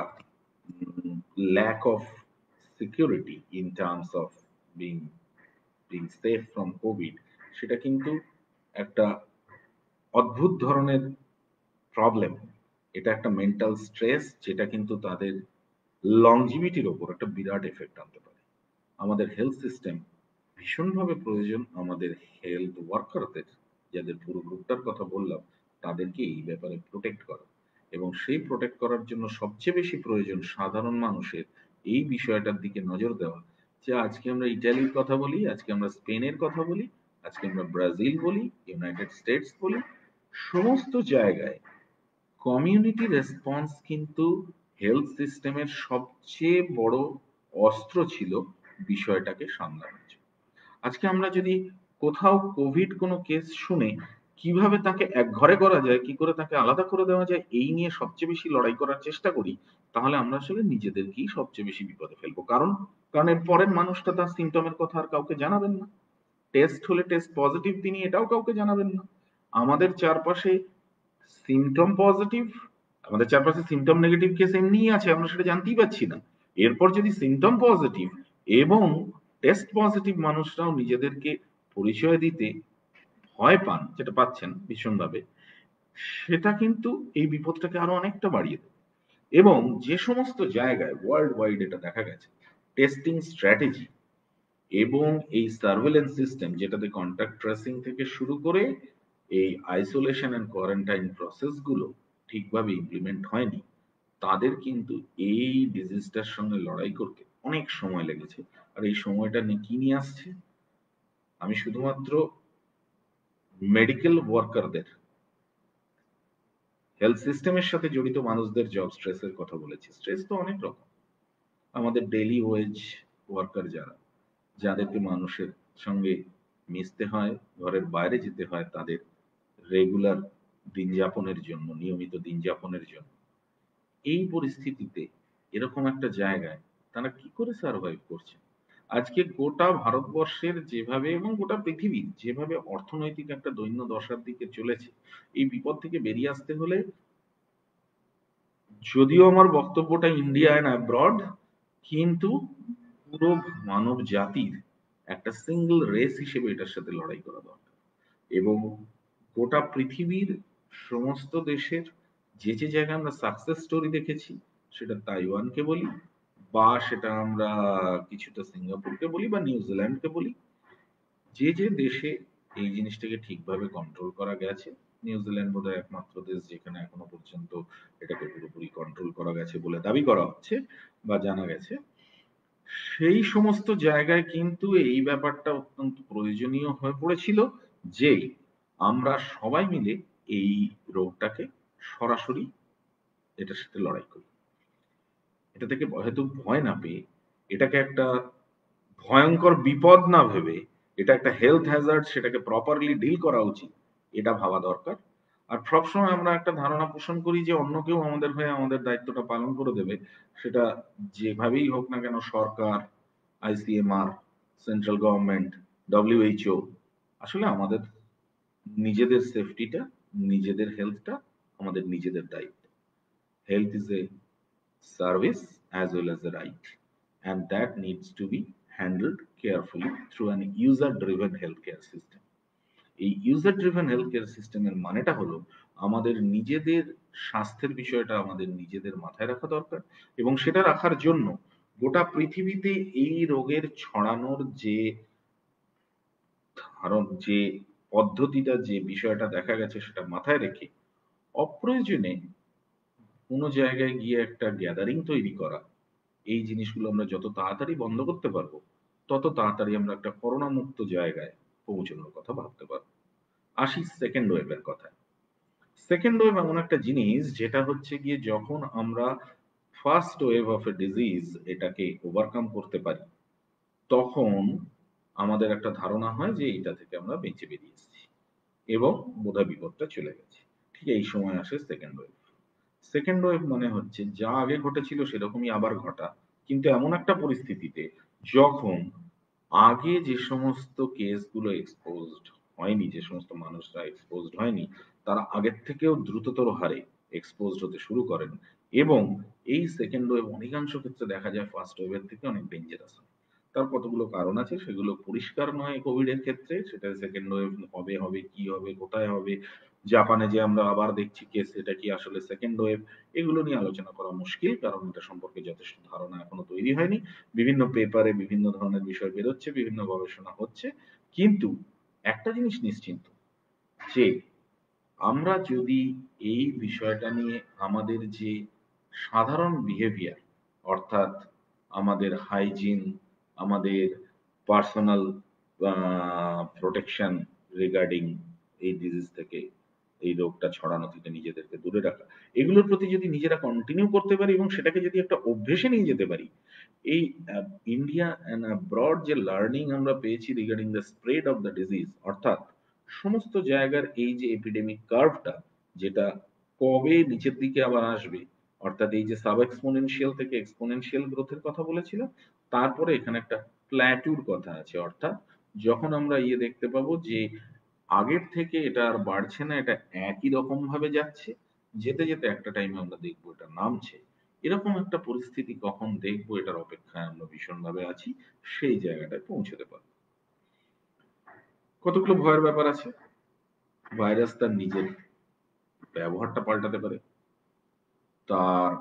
lack of security in terms of being being safe from COVID সেটা কিন্তু একটা অদ্ভুত ধরনের প্রবলেম এটা একটা মেন্টাল স্ট্রেস যেটা কিন্তু তাদের লংজিভিটির ওপর একটা বিরাট এফেক্ট আনতে পারে। আমাদের হেলথ সিস্টেম ভীষণভাবে প্রয়োজন আমাদের হেলথ ওয়ার্কারদের যাদের পুরো গ্রুপটার কথা বললাম, তাদেরকে এই ব্যাপারে প্রোটেক্ট করা। এবং সেই প্রোটেক্ট করার জন্য সবচেয়ে বেশি প্রয়োজন সাধারণ মানুষের এই বিষয়টার দিকে নজর দেওয়া। যে আজকে আমরা ইটালির কথা বলি, আজকে আমরা স্পেনের কথা বলি, আজকে আমরা ব্রাজিল বলি, ইউনাইটেড স্টেটস বলি, সমস্ত জায়গায় কমিউনিটি রেসপন্স কিন্তু হেলথ সিস্টেমের সবচেয়ে বড় অস্ত্র ছিল বিষয়টাকে সামলানোর জন্য আজকে আমরা যদি কোথাও কোভিড কোনো কেস শুনে কীভাবে তাকে একঘরে করা যায়, কি করে তাকে আলাদা করে দেওয়া যায় এই নিয়ে সবচেয়ে বেশি লড়াই করার চেষ্টা করি, তাহলে আমরা আসলে নিজেদেরকেই সবচেয়ে বেশি বিপদে ফেলব। কারণ, কারণ এর পরের মানুষটা তার সিম্পটম এর কথা আর কাউকে জানাবেন না। টেস্ট হলে টেস্ট পজিটিভ তিনি এটাও কাউকে জানাবেন না। আমাদের চারপাশে সিম্পটম পজিটিভ, আমাদের চারপাশে সিম্পটম নেগেটিভ কেস এমনিই আছে আমরা সেটা জানতেই পারছি না। এরপর যদি সিম্পটম পজিটিভ এবং টেস্ট পজিটিভ মানুষরাও নিজেদেরকে পরিচয় দিতে ভয় পান, যেটা পাচ্ছেন ভীষণভাবে, সেটা কিন্তু এই বিপদটাকে আরও অনেকটা বাড়িয়ে দেবে। এবং যে সমস্ত জায়গায় ওয়ার্ল্ড ওয়াইড এটা দেখা গেছে, টেস্টিং স্ট্র্যাটেজি এবং এই সার্ভেলেন্স সিস্টেম যেটাতে কন্ট্যাক্ট ট্রেসিং থেকে শুরু করে এই আইসোলেশন এন্ড কোয়ারেন্টাইন প্রসেসগুলো ঠিকভাবে ইমপ্লিমেন্ট হয়নি। তাদের কিন্তু এই ডিজিজটার সঙ্গে লড়াই করতে অনেক সময় লেগেছে। আর এই সময়টা নিয়ে কি নিয়ে আসছে? আমি শুধুমাত্র মেডিকেল ওয়ার্কারদের হেলথ সিস্টেমের সাথে জড়িত মানুষদের জব স্ট্রেসের কথা বলেছি। স্ট্রেস তো অনেক রকম। আমাদের ডেলি ওয়েজ ওয়ার্কার যারা, যাদেরকে মানুষের সঙ্গে মিশতে হয়, ঘরের বাইরে যেতে হয়, তাদের রেগুলার দিন যাপনের জন্য, নিয়মিত দিন যাপনের জন্য। এই পরিস্থিতিতে এরকম একটা জায়গায় তারা কি করে সার্ভাইভ করছে? আজকে গোটা ভারতবর্ষের যেভাবে এবং গোটা পৃথিবীর যেভাবে অর্থনৈতিক একটা দৈন্য দশার দিকে চলেছে, এই বিপদ থেকে বেরিয়ে আসতে হলে যদিও আমার বক্তব্যটা ইন্ডিয়া অ্যান্ড অ্যাব্রড কিন্তু পুরো মানব জাতির একটা সিঙ্গল রেস হিসেবে এটার সাথে লড়াই করা দরকার। এবং গোটা পৃথিবীর সমস্ত দেশের যে যে জায়গায় আমরা সাকসেস স্টোরি দেখেছি, সেটা তাইওয়ানকে বলি বা সেটা আমরা কিছুটা সিঙ্গাপুরকে বলি বা নিউজিল্যান্ডকে বলি, যে যে দেশে এই জিনিসটাকে ঠিকভাবে কন্ট্রোল করা গেছে, নিউজিল্যান্ড বোধহয় একমাত্র দেশ যেখানে এখনও পর্যন্ত এটাকে পুরোপুরি কন্ট্রোল করা গেছে বলে দাবি করা হচ্ছে বা জানা গেছে। সেই সমস্ত জায়গায় কিন্তু এই ব্যাপারটা অত্যন্ত প্রয়োজনীয় হয়ে পড়েছিল যে আমরা সবাই মিলে এই রোগটাকে সরাসরি এটার সাথে লড়াই করি। এটা থেকে হয়তো ভয় না পেয়ে এটাকে একটা ভয়ঙ্কর বিপদ না ভেবে এটা একটা হেলথ হ্যাজার্ড সেটাকে প্রপারলি ডিল করা উচিত, এটা ভাবা দরকার। আর সবসময় আমরা একটা ধারণা পোষণ করি যে অন্য কেউ আমাদের হয়ে আমাদের দায়িত্বটা পালন করে দেবে, সেটা যেভাবেই হোক না কেন সরকার আইসিএমআর সেন্ট্রাল গভর্নমেন্ট ডব্লিউএইচও আসলে আমাদের নিজেদের সেফটিটা নিজেদের হেলথটা আমাদের নিজেদের দায়িত্ব। Health is a service as well as a right, and that needs to be handled carefully through an user driven healthcare system. এই ইউজার ড্রিভেন হেলথ কেয়ার সিস্টেমের মানেটা হলো আমাদের নিজেদের স্বাস্থ্যের বিষয়টা আমাদের নিজেদের মাথায় রাখা দরকার, এবং সেটা রাখার জন্য গোটা পৃথিবীতে এই রোগের ছড়ানোর যে ধারণ, যে পদ্ধতিটা যে বিষয়টা দেখা গেছে সেটা মাথায় রেখে অপ্রয়োজনে কোনো জায়গায় গিয়ে একটা গ্যাদারিং তৈরি করা। এই জিনিসগুলো আমরা যত তাড়াতাড়ি বন্ধ করতে পারব, তত তাড়াতাড়ি আমরা একটা করোনা মুক্ত জায়গায় পৌঁছানোর কথা ভাবতে পারব। আসি সেকেন্ড ওয়েভের কথা সেকেন্ড ওয়েভ এমন একটা জিনিস যেটা হচ্ছে গিয়ে যখন আমরা first wave of a disease এটাকে ওভারকাম করতে পারি, তখন আমাদের একটা ধারণা হয় যে এটা থেকে আমরা বেঁচে বেরিয়ে এসেছি এবং বোধহয় বিপদটা চলে গেছে। ঠিক এই সময় আসে সেকেন্ড ওয়েভ সেকেন্ড ওয়েভ মানে হচ্ছে যা আগে ঘটেছিল সেরকমই আবার ঘটা। কিন্তু এমন একটা পরিস্থিতিতে যখন আগে যে সমস্ত কেসগুলো এক্সপোজড হয়নি, যে সমস্ত মানুষরা এক্সপোজড হয়নি, তারা আগের থেকেও দ্রুততর হারে এক্সপোজড হতে শুরু করেন এবং এই সেকেন্ড ওয়েভ অধিকাংশ ক্ষেত্রে দেখা যায় ফার্স্ট ওয়েভের থেকে অনেক ডেঞ্জারাস তার কতগুলো কারণ আছে সেগুলো পরিষ্কার নয় কোভিড এর ক্ষেত্রে। সেটা সেকেন্ড ওয়েভ হবে হবে, কি হবে, কোথায় হবে? জাপানে যে আমরা আবার দেখছি কেস এটা কি আসলে সেকেন্ড ওয়েভ এগুলো নিয়ে আলোচনা করা মুশকিল, কারণ এটা সম্পর্কে যথেষ্ট ধারণা এখনও তৈরি হয়নি। বিভিন্ন পেপারে বিভিন্ন ধরনের বিষয় বেরোচ্ছে, বিভিন্ন গবেষণা হচ্ছে। কিন্তু একটা জিনিস নিশ্চিন্ত, যে আমরা যদি এই বিষয়টা নিয়ে আমাদের যে সাধারণ বিহেভিয়ার অর্থাৎ আমাদের হাইজিন আমাদের পার্সোনাল প্রোটেকশন রিগার্ডিং এই ডিজিজ থেকে, এই রোগটা ছড়ানো থেকে নিজেদেরকে দূরে রাখা। এগুলোর প্রতি যদি নিজেরা কন্টিনিউ করতে পারি এবং সেটাকে যদি একটা অভ্যেসে নিয়ে যেতে পারি, এই ইন্ডিয়া অ্যান্ড ব্রড যে লার্নিং আমরা পেয়েছি regarding the spread of the disease অর্থাৎ সমস্ত জায়গার এই যে এপিডেমিক কার্ভটা যেটা কবে নিচের দিকে আবার আসবে, অর্থাৎ এই যে সাব এক্সপোনেনশিয়াল থেকে এক্সপোনেনশিয়াল গ্রোথের কথা বলেছিলাম তারপরে এখানে একটা প্ল্যাটুর কথা আছে, অর্থাৎ যখন আমরা ইয়ে দেখতে পাবো যে আগের থেকে এটা আর বাড়ছে না, এটা একই রকম ভাবে যাচ্ছে, যেতে যেতে একটা টাইমে আমরা দেখব এটা নামছে। এরকম একটা পরিস্থিতি কখন দেখব এটার অপেক্ষায় আমরা ভীষণভাবে আছি, সেই জায়গাটায় পৌঁছতে পারব। কতগুলো ভয়ের ব্যাপার আছে? ভাইরাস তার নিজের ব্যবহারটা পাল্টাতে পারে, তার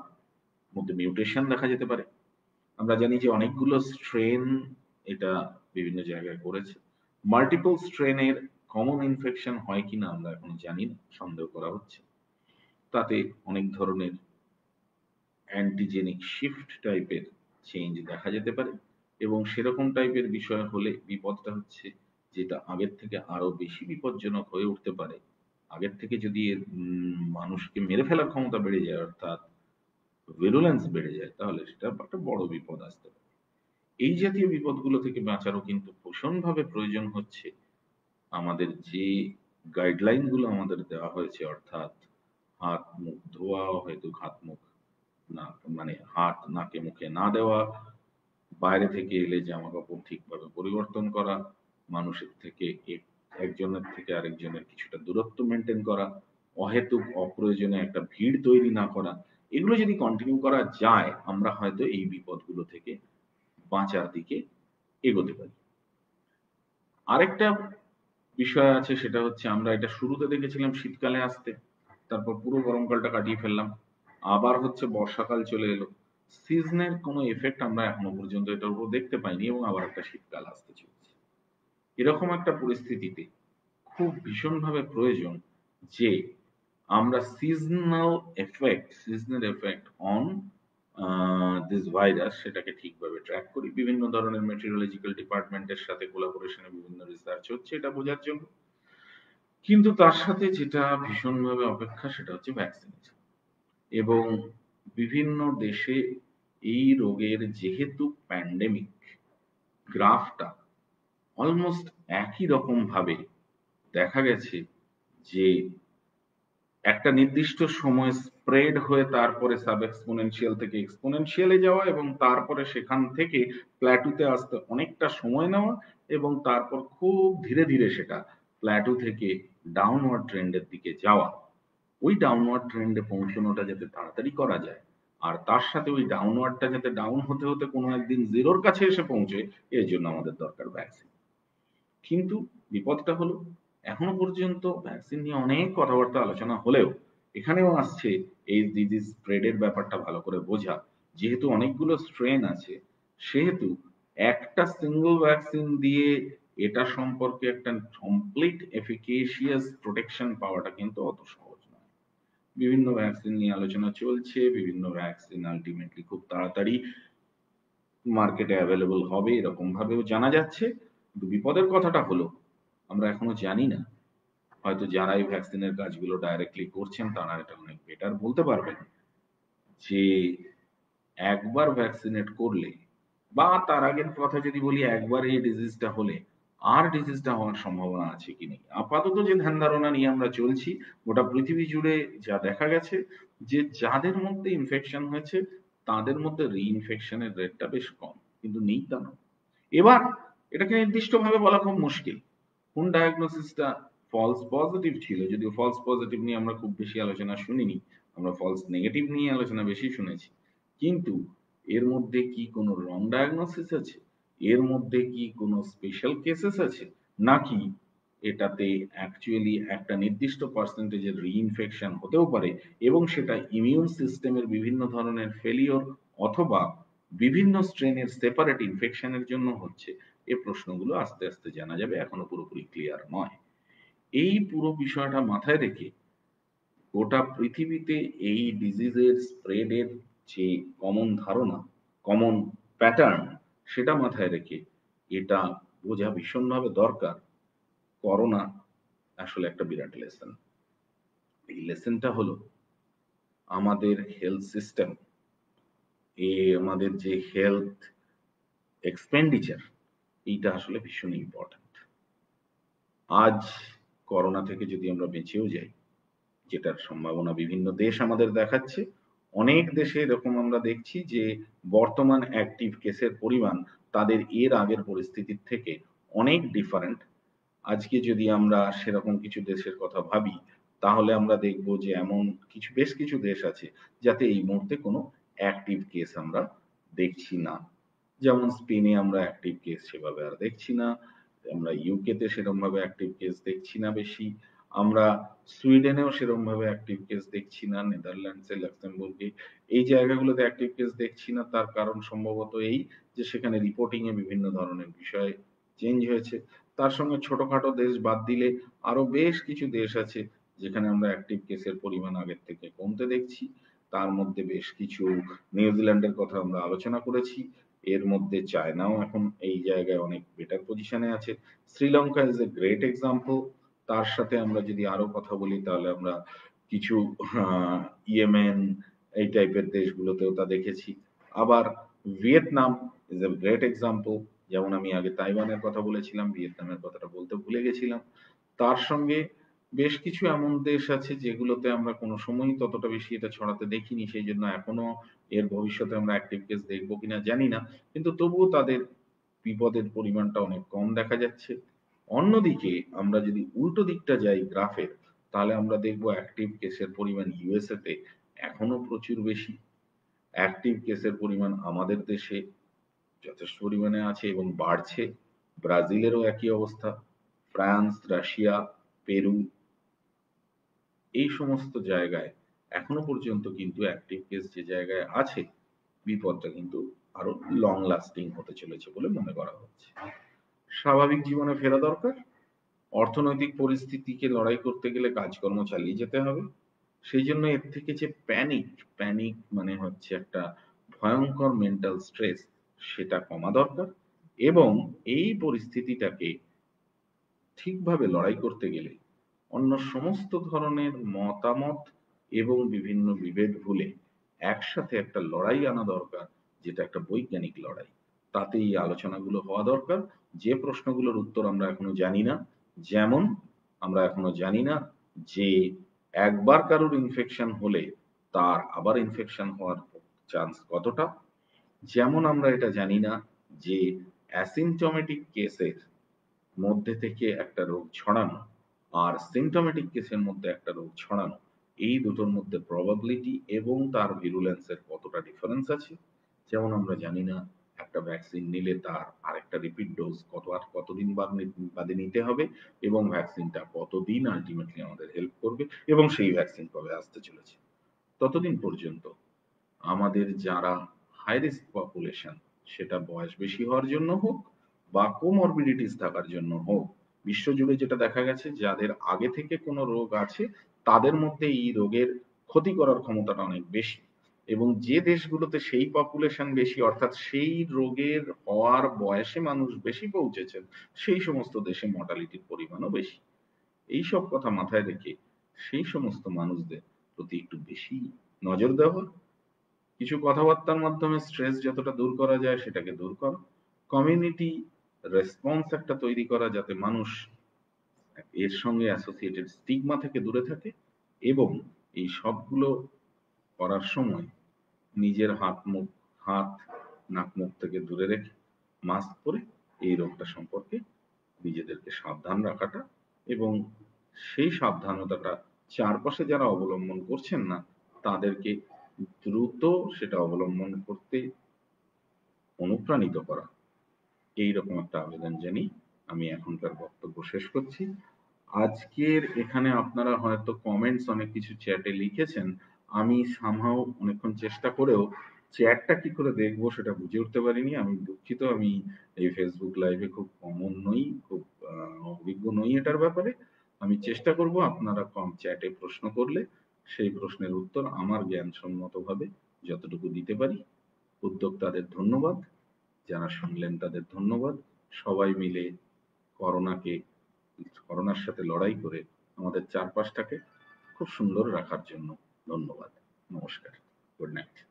মধ্যে মিউটেশন দেখা যেতে পারে আমরা জানি যে অনেকগুলো স্ট্রেন এটা বিভিন্ন জায়গায় করেছে। মাল্টিপল স্ট্রেনের কমন ইনফেকশন হয় কিনা আমরা এখন জানি না, সন্দেহ করা হচ্ছে। তাতে অনেক ধরনের অ্যান্টিজেনিক শিফট টাইপের চেঞ্জ দেখা যেতে পারে এবং সেরকম টাইপের বিষয় হলে বিপদটা হচ্ছে যেটা আগের থেকে আরও বেশি বিপজ্জনক হয়ে উঠতে পারে। আগের থেকে যদি মানুষকে মেরে ফেলার ক্ষমতা বেড়ে যায় অর্থাৎ ভেরুলেন্স বেড়ে যায়, তাহলে সেটা একটা বড় বিপদ আসতে পারে। এই জাতীয় বিপদগুলো থেকে বাঁচারও কিন্তু ভীষণভাবে প্রয়োজন হচ্ছে আমাদের যে গাইডলাইনগুলো আমাদের দেওয়া হয়েছে, অর্থাৎ হাত, মুখ ধোয়া হয়তো হাত মুখ না মানে হাত, নাকে, মুখে না দেওয়া, বাইরে থেকে এলে জামা কাপড় ঠিকভাবে পরিবর্তন করা, মানুষের থেকে একজনের থেকে আরেকজনের কিছুটা দূরত্ব মেনটেন করা, অহেতুক অপ্রয়োজনে একটা ভিড় তৈরি না করা এগুলো যদি কন্টিনিউ করা যায়, আমরা হয়তো এই বিপদগুলো থেকে বাঁচার দিকে এগোতে পারি। আরেকটা বিষয় আছে, সেটা হচ্ছে আমরা এটা শুরুতে দেখেছিলাম শীতকালে আসতে, তারপর পুরো গরমকালটা কাটিয়ে ফেললাম, আবার হচ্ছে বর্ষাকাল চলে এলো। সিজনের কোনো এফেক্ট আমরা এখনও পর্যন্ত এটার উপর দেখতে পাইনি এবং আবার একটা শীতকাল আসতে চলছে। এরকম একটা পরিস্থিতিতে খুব ভীষণভাবে প্রয়োজন যে আমরা seasonal effect seasonal effect on this virus সেটাকে ঠিকভাবে ট্র্যাক করি। বিভিন্ন ধরনের মেটেরিওলজিক্যাল ডিপার্টমেন্টের সাথে কোলাবোরেশনে বিভিন্ন রিসার্চ হচ্ছে এটা বোঝার জন্য। কিন্তু তার সাথে যেটা ভীষণভাবে অপেক্ষা সেটা হচ্ছে ভ্যাকসিনেশন এবং বিভিন্ন দেশে এই রোগের যেহেতু প্যান্ডেমিক গ্রাফটা অলমোস্ট একই রকম ভাবে দেখা গেছে যে একটা নির্দিষ্ট সময় স্প্রেড হয়ে তারপরে সাব এক্সপোনেনশিয়াল থেকে এক্সপোনেনশিয়ালে যাওয়া এবং তারপরে সেখান থেকে প্ল্যাটুতে আসতে অনেকটা সময় নেওয়া এবং তারপর খুব ধীরে ধীরে সেটা প্ল্যাটু থেকে ডাউনওয়ার্ড ট্রেন্ডের দিকে যাওয়া। ওই ডাউনওয়ার্ড ট্রেন্ডে পৌঁছানোটা যাতে তাড়াতাড়ি করা যায় আর তার সাথে ওই ডাউনওয়ার্ডটা যাতে ডাউন হতে হতে কোনো একদিন জিরোর কাছে এসে পৌঁছে, এর জন্য আমাদের দরকার ভ্যাকসিন কিন্তু বিপদটা হলো এখনও পর্যন্ত ভ্যাকসিন নিয়ে অনেক কথাবার্তা আলোচনা হলেও এখানেও আসছে এই ডিজিজ স্প্রেডের ব্যাপারটা ভালো করে বোঝা। যেহেতু অনেকগুলো স্ট্রেন আছে, সেহেতু একটা সিঙ্গল ভ্যাকসিন দিয়ে এটা সম্পর্কে একটা কমপ্লিট এফিকেশিয়াস প্রোটেকশন পাওয়াটা কিন্তু অত সহজ নয়। বিভিন্ন ভ্যাকসিন নিয়ে আলোচনা চলছে, বিভিন্ন ভ্যাকসিন আলটিমেটলি খুব তাড়াতাড়ি মার্কেটে অ্যাভেলেবল হবে এরকম ভাবেও জানা যাচ্ছে। বিপদের কথাটা হলো আমরা এখনও জানি না। হয়তো যারা এই ভ্যাকসিনের কাজগুলো ডাইরেক্টলি করছেন, তারা এটা অনেক বেটার বলতে পারবেন যে একবার ভ্যাকসিনেট করলে বা তার আগের কথা যদি বলি, একবার এই ডিজিজটা হলে আর ডিজিজটা হওয়ার সম্ভাবনা আছে কি নেই? আপাতত যে ধ্যান ধারণা নিয়ে আমরা চলছি, গোটা পৃথিবী জুড়ে যা দেখা গেছে, যে যাদের মধ্যে ইনফেকশন হয়েছে, তাদের মধ্যে রিইনফেকশনের রেটটা বেশ কম, কিন্তু নেই তা নয়। এবার এটাকে নির্দিষ্টভাবে বলা খুব মুশকিল। কোন ডায়াগনোসিসটা ফলস পজিটিভ ছিল? যদিও ফলস পজিটিভ নিয়ে আমরা খুব বেশি আলোচনা শুনিনি, আমরা ফলস নেগেটিভ নিয়ে আলোচনা বেশি শুনেছি। কিন্তু এর মধ্যে কি কোনো রং ডায়াগনোসিস আছে? এর মধ্যে কি কোনো স্পেশাল কেসেস আছে? নাকি এটাতে অ্যাকচুয়ালি একটা নির্দিষ্ট পার্সেন্টেজের রিইনফেকশন হতেও পারে এবং সেটা ইমিউন সিস্টেমের বিভিন্ন ধরনের ফেলিওর অথবা বিভিন্ন স্ট্রেনের সেপারেট ইনফেকশনের জন্য হচ্ছে? এই প্রশ্নগুলো আস্তে আস্তে জানা যাবে, এখনও পুরোপুরি ক্লিয়ার নয়। এই পুরো বিষয়টা মাথায় রেখে গোটা পৃথিবীতে এই ডিজিজের স্প্রেডের যে কমন ধারণা কমন প্যাটার্ন সেটা মাথায় রেখে এটা বোঝা ভীষণভাবে দরকার। করোনা আসলে একটা বিরাট লেসন এই লেসনটা হলো আমাদের হেলথ সিস্টেম এ আমাদের যে হেলথ এক্সপেন্ডিচার এইটা আসলে ভীষণ ইম্পর্টেন্ট আজ করোনা থেকে যদি আমরা বেঁচেও যাই, যেটার সম্ভাবনা বিভিন্ন দেশ আমাদের দেখাচ্ছে, অনেক দেশে এরকম আমরা দেখছি যে বর্তমান অ্যাক্টিভ কেসের পরিমাণ তাদের এর আগের পরিস্থিতির থেকে অনেক ডিফারেন্ট আজকে যদি আমরা সেরকম কিছু দেশের কথা ভাবি, তাহলে আমরা দেখব যে এমন কিছু, বেশ কিছু দেশ আছে যাতে এই মুহূর্তে কোনো অ্যাক্টিভ কেস আমরা দেখছি না। যেমন স্পেনে আমরা অ্যাক্টিভ কেস সেভাবে আর দেখছি না, আমরা ইউকেতে সেরকম ভাবে অ্যাক্টিভ কেস দেখছি না বেশি, আমরা সুইডেনেও সেরকম ভাবে অ্যাক্টিভ কেস দেখছি না, নেদারল্যান্ডসে, লাক্সেমবুর্গে, এই জায়গাগুলোতে অ্যাক্টিভ কেস দেখছি না, তার কারণ সম্ভবত এই যে সেখানে রিপোর্টিং এ বিভিন্ন ধরনের বিষয় চেঞ্জ হয়েছে। তার সঙ্গে ছোটখাটো দেশ বাদ দিলে আরও বেশ কিছু দেশ আছে যেখানে আমরা অ্যাক্টিভ কেসের পরিমাণ আগের থেকে কমতে দেখছি, তার মধ্যে বেশ কিছু নিউজিল্যান্ডের কথা আমরা আলোচনা করেছি এর মধ্যে চায়নাও এখন এই জায়গায় অনেক বেটার পজিশনে আছে। Sri Lanka is a great example তার সাথে আমরা যদি আরও কথা বলি, তাহলে আমরা কিছু ইয়েমেন, এই টাইপের দেশগুলোতেও তা দেখেছি। আবার Vietnam is a great example যেমন আমি আগে তাইওয়ানের কথা বলেছিলাম, ভিয়েতনামের কথাটা বলতে ভুলে গেছিলাম। তার সঙ্গে বেশ কিছু এমন দেশ আছে যেগুলোতে আমরা কোনো সময়ই ততটা বেশি এটা ছড়াতে দেখিনি, সেই জন্য এখনও এর ভবিষ্যতে আমরা অ্যাক্টিভ কেস দেখব কিনা জানি না। কিন্তু তবুও তাদের বিপদের পরিমাণটা অনেক কম দেখা যাচ্ছে। অন্যদিকে আমরা যদি উল্টো দিকটা যাই গ্রাফের, তাহলে আমরা দেখব অ্যাক্টিভ কেসের পরিমাণ ইউএসএ তে এখনও প্রচুর বেশি। অ্যাক্টিভ কেসের পরিমাণ আমাদের দেশে যথেষ্ট পরিমাণে আছে এবং বাড়ছে। ব্রাজিলেরও একই অবস্থা। ফ্রান্স, রাশিয়া, পেরু এই সমস্ত জায়গায় এখনও পর্যন্ত কিন্তু অ্যাক্টিভ কেস যে জায়গায় আছে, বিপদটা কিন্তু আরও লং লাস্টিং হতে চলেছে বলে মনে করা হচ্ছে। স্বাভাবিক জীবনে ফেরা দরকার। অর্থনৈতিক পরিস্থিতিকে লড়াই করতে গেলে কাজকর্ম চালিয়ে যেতে হবে। সেই জন্য এর থেকে যে প্যানিক প্যানিক মানে হচ্ছে একটা ভয়ঙ্কর মেন্টাল স্ট্রেস সেটা কমা দরকার এবং এই পরিস্থিতিটাকে ঠিকভাবে লড়াই করতে গেলে অন্য সমস্ত ধরনের মতামত এবং বিভিন্ন বিভেদ ভুলে একসাথে একটা লড়াই আনা দরকার, যেটা একটা বৈজ্ঞানিক লড়াই। তাতে এই আলোচনাগুলো হওয়া দরকার। যে প্রশ্নগুলোর উত্তর আমরা এখনও জানি না, যেমন আমরা এখনও জানি না যে একবার কারোর ইনফেকশন হলে তার আবার ইনফেকশন হওয়ার চান্স কতটা। যেমন আমরা এটা জানি না যে অ্যাসিমটোমেটিক কেসের মধ্যে থেকে একটা রোগ ছড়ানো আর সিমটোমেটিক কেসের মধ্যে একটা রোগ ছড়ানো, এই দুটোর মধ্যে প্রবাবিলিটি এবং তার ভিরুলেন্সের কতটা ডিফারেন্স আছে? যেমন আমরা জানি না, একটা ভ্যাকসিন নিলে তার আরেকটা রিপিট ডোজ কত আর কতদিন বাদে নিতে হবে এবং ভ্যাকসিনটা কতদিন আলটিমেটলি আমাদের হেল্প করবে এবং সেই ভ্যাকসিন কবে আসতে চলেছে। ততদিন পর্যন্ত আমাদের যারা হাই রিস্ক পপুলেশন সেটা বয়স বেশি হওয়ার জন্য হোক বা কোমরবিডিটিস থাকার জন্য হোক বিশ্বজুড়ে যেটা দেখা গেছে, যাদের আগে থেকে কোনো রোগ আছে, তাদের মধ্যে এই রোগের ক্ষতি করার ক্ষমতাটা অনেক বেশি। এবং যে দেশগুলোতে সেই পপুলেশন বেশি, অর্থাৎ সেই রোগের হওয়ার বয়সে মানুষ বেশি পৌঁছেছেন, সেই সমস্ত দেশে মর্টালিটির পরিমাণও বেশি। এই সব কথা মাথায় রেখে সেই সমস্ত মানুষদের প্রতি একটু বেশি নজর দেওয়া কিছু কথাবার্তার মাধ্যমে স্ট্রেস যতটা দূর করা যায়, সেটাকে দূর করা। কমিউনিটি রেসপন্স একটা তৈরি করা যাতে মানুষ এর সঙ্গে অ্যাসোসিয়েটেড স্টিগমা থেকে দূরে থাকে এবং এই সবগুলো করার সময় নিজের হাত মুখ, হাত, নাক মুখ থেকে দূরে রেখে মাস্ক পরে এই রোগটা সম্পর্কে নিজেদেরকে সাবধান রাখাটা এবং সেই সাবধানতাটা চারপাশে যারা অবলম্বন করছেন না, তাদেরকে দ্রুত সেটা অবলম্বন করতে অনুপ্রাণিত করা। এইরকম একটা আবেদন জানি আমি এখনকার বক্তব্য শেষ করছি। আজকের এখানে আপনারা হয়তো কমেন্টস অনেক কিছু চ্যাটে লিখেছেন। আমি সামহাও অনেকক্ষণ চেষ্টা করেও চ্যাটটা কি করে দেখব সেটা বুঝে উঠতে পারিনি। আমি দুঃখিত, আমি এই ফেসবুক লাইভে খুব কমন নই, খুব অভিজ্ঞ নই এটার ব্যাপারে। আমি চেষ্টা করব আপনারা কম চ্যাটে প্রশ্ন করলে সেই প্রশ্নের উত্তর আমার জ্ঞানসম্মতভাবে যতটুকু দিতে পারি। উদ্যোক্তাদের ধন্যবাদ। যারা শুনলেন তাদের ধন্যবাদ। সবাই মিলে করোনাকে, করোনার সাথে লড়াই করে আমাদের চারপাশটাকে খুব সুন্দর রাখার জন্য ধন্যবাদ। নমস্কার। Good night.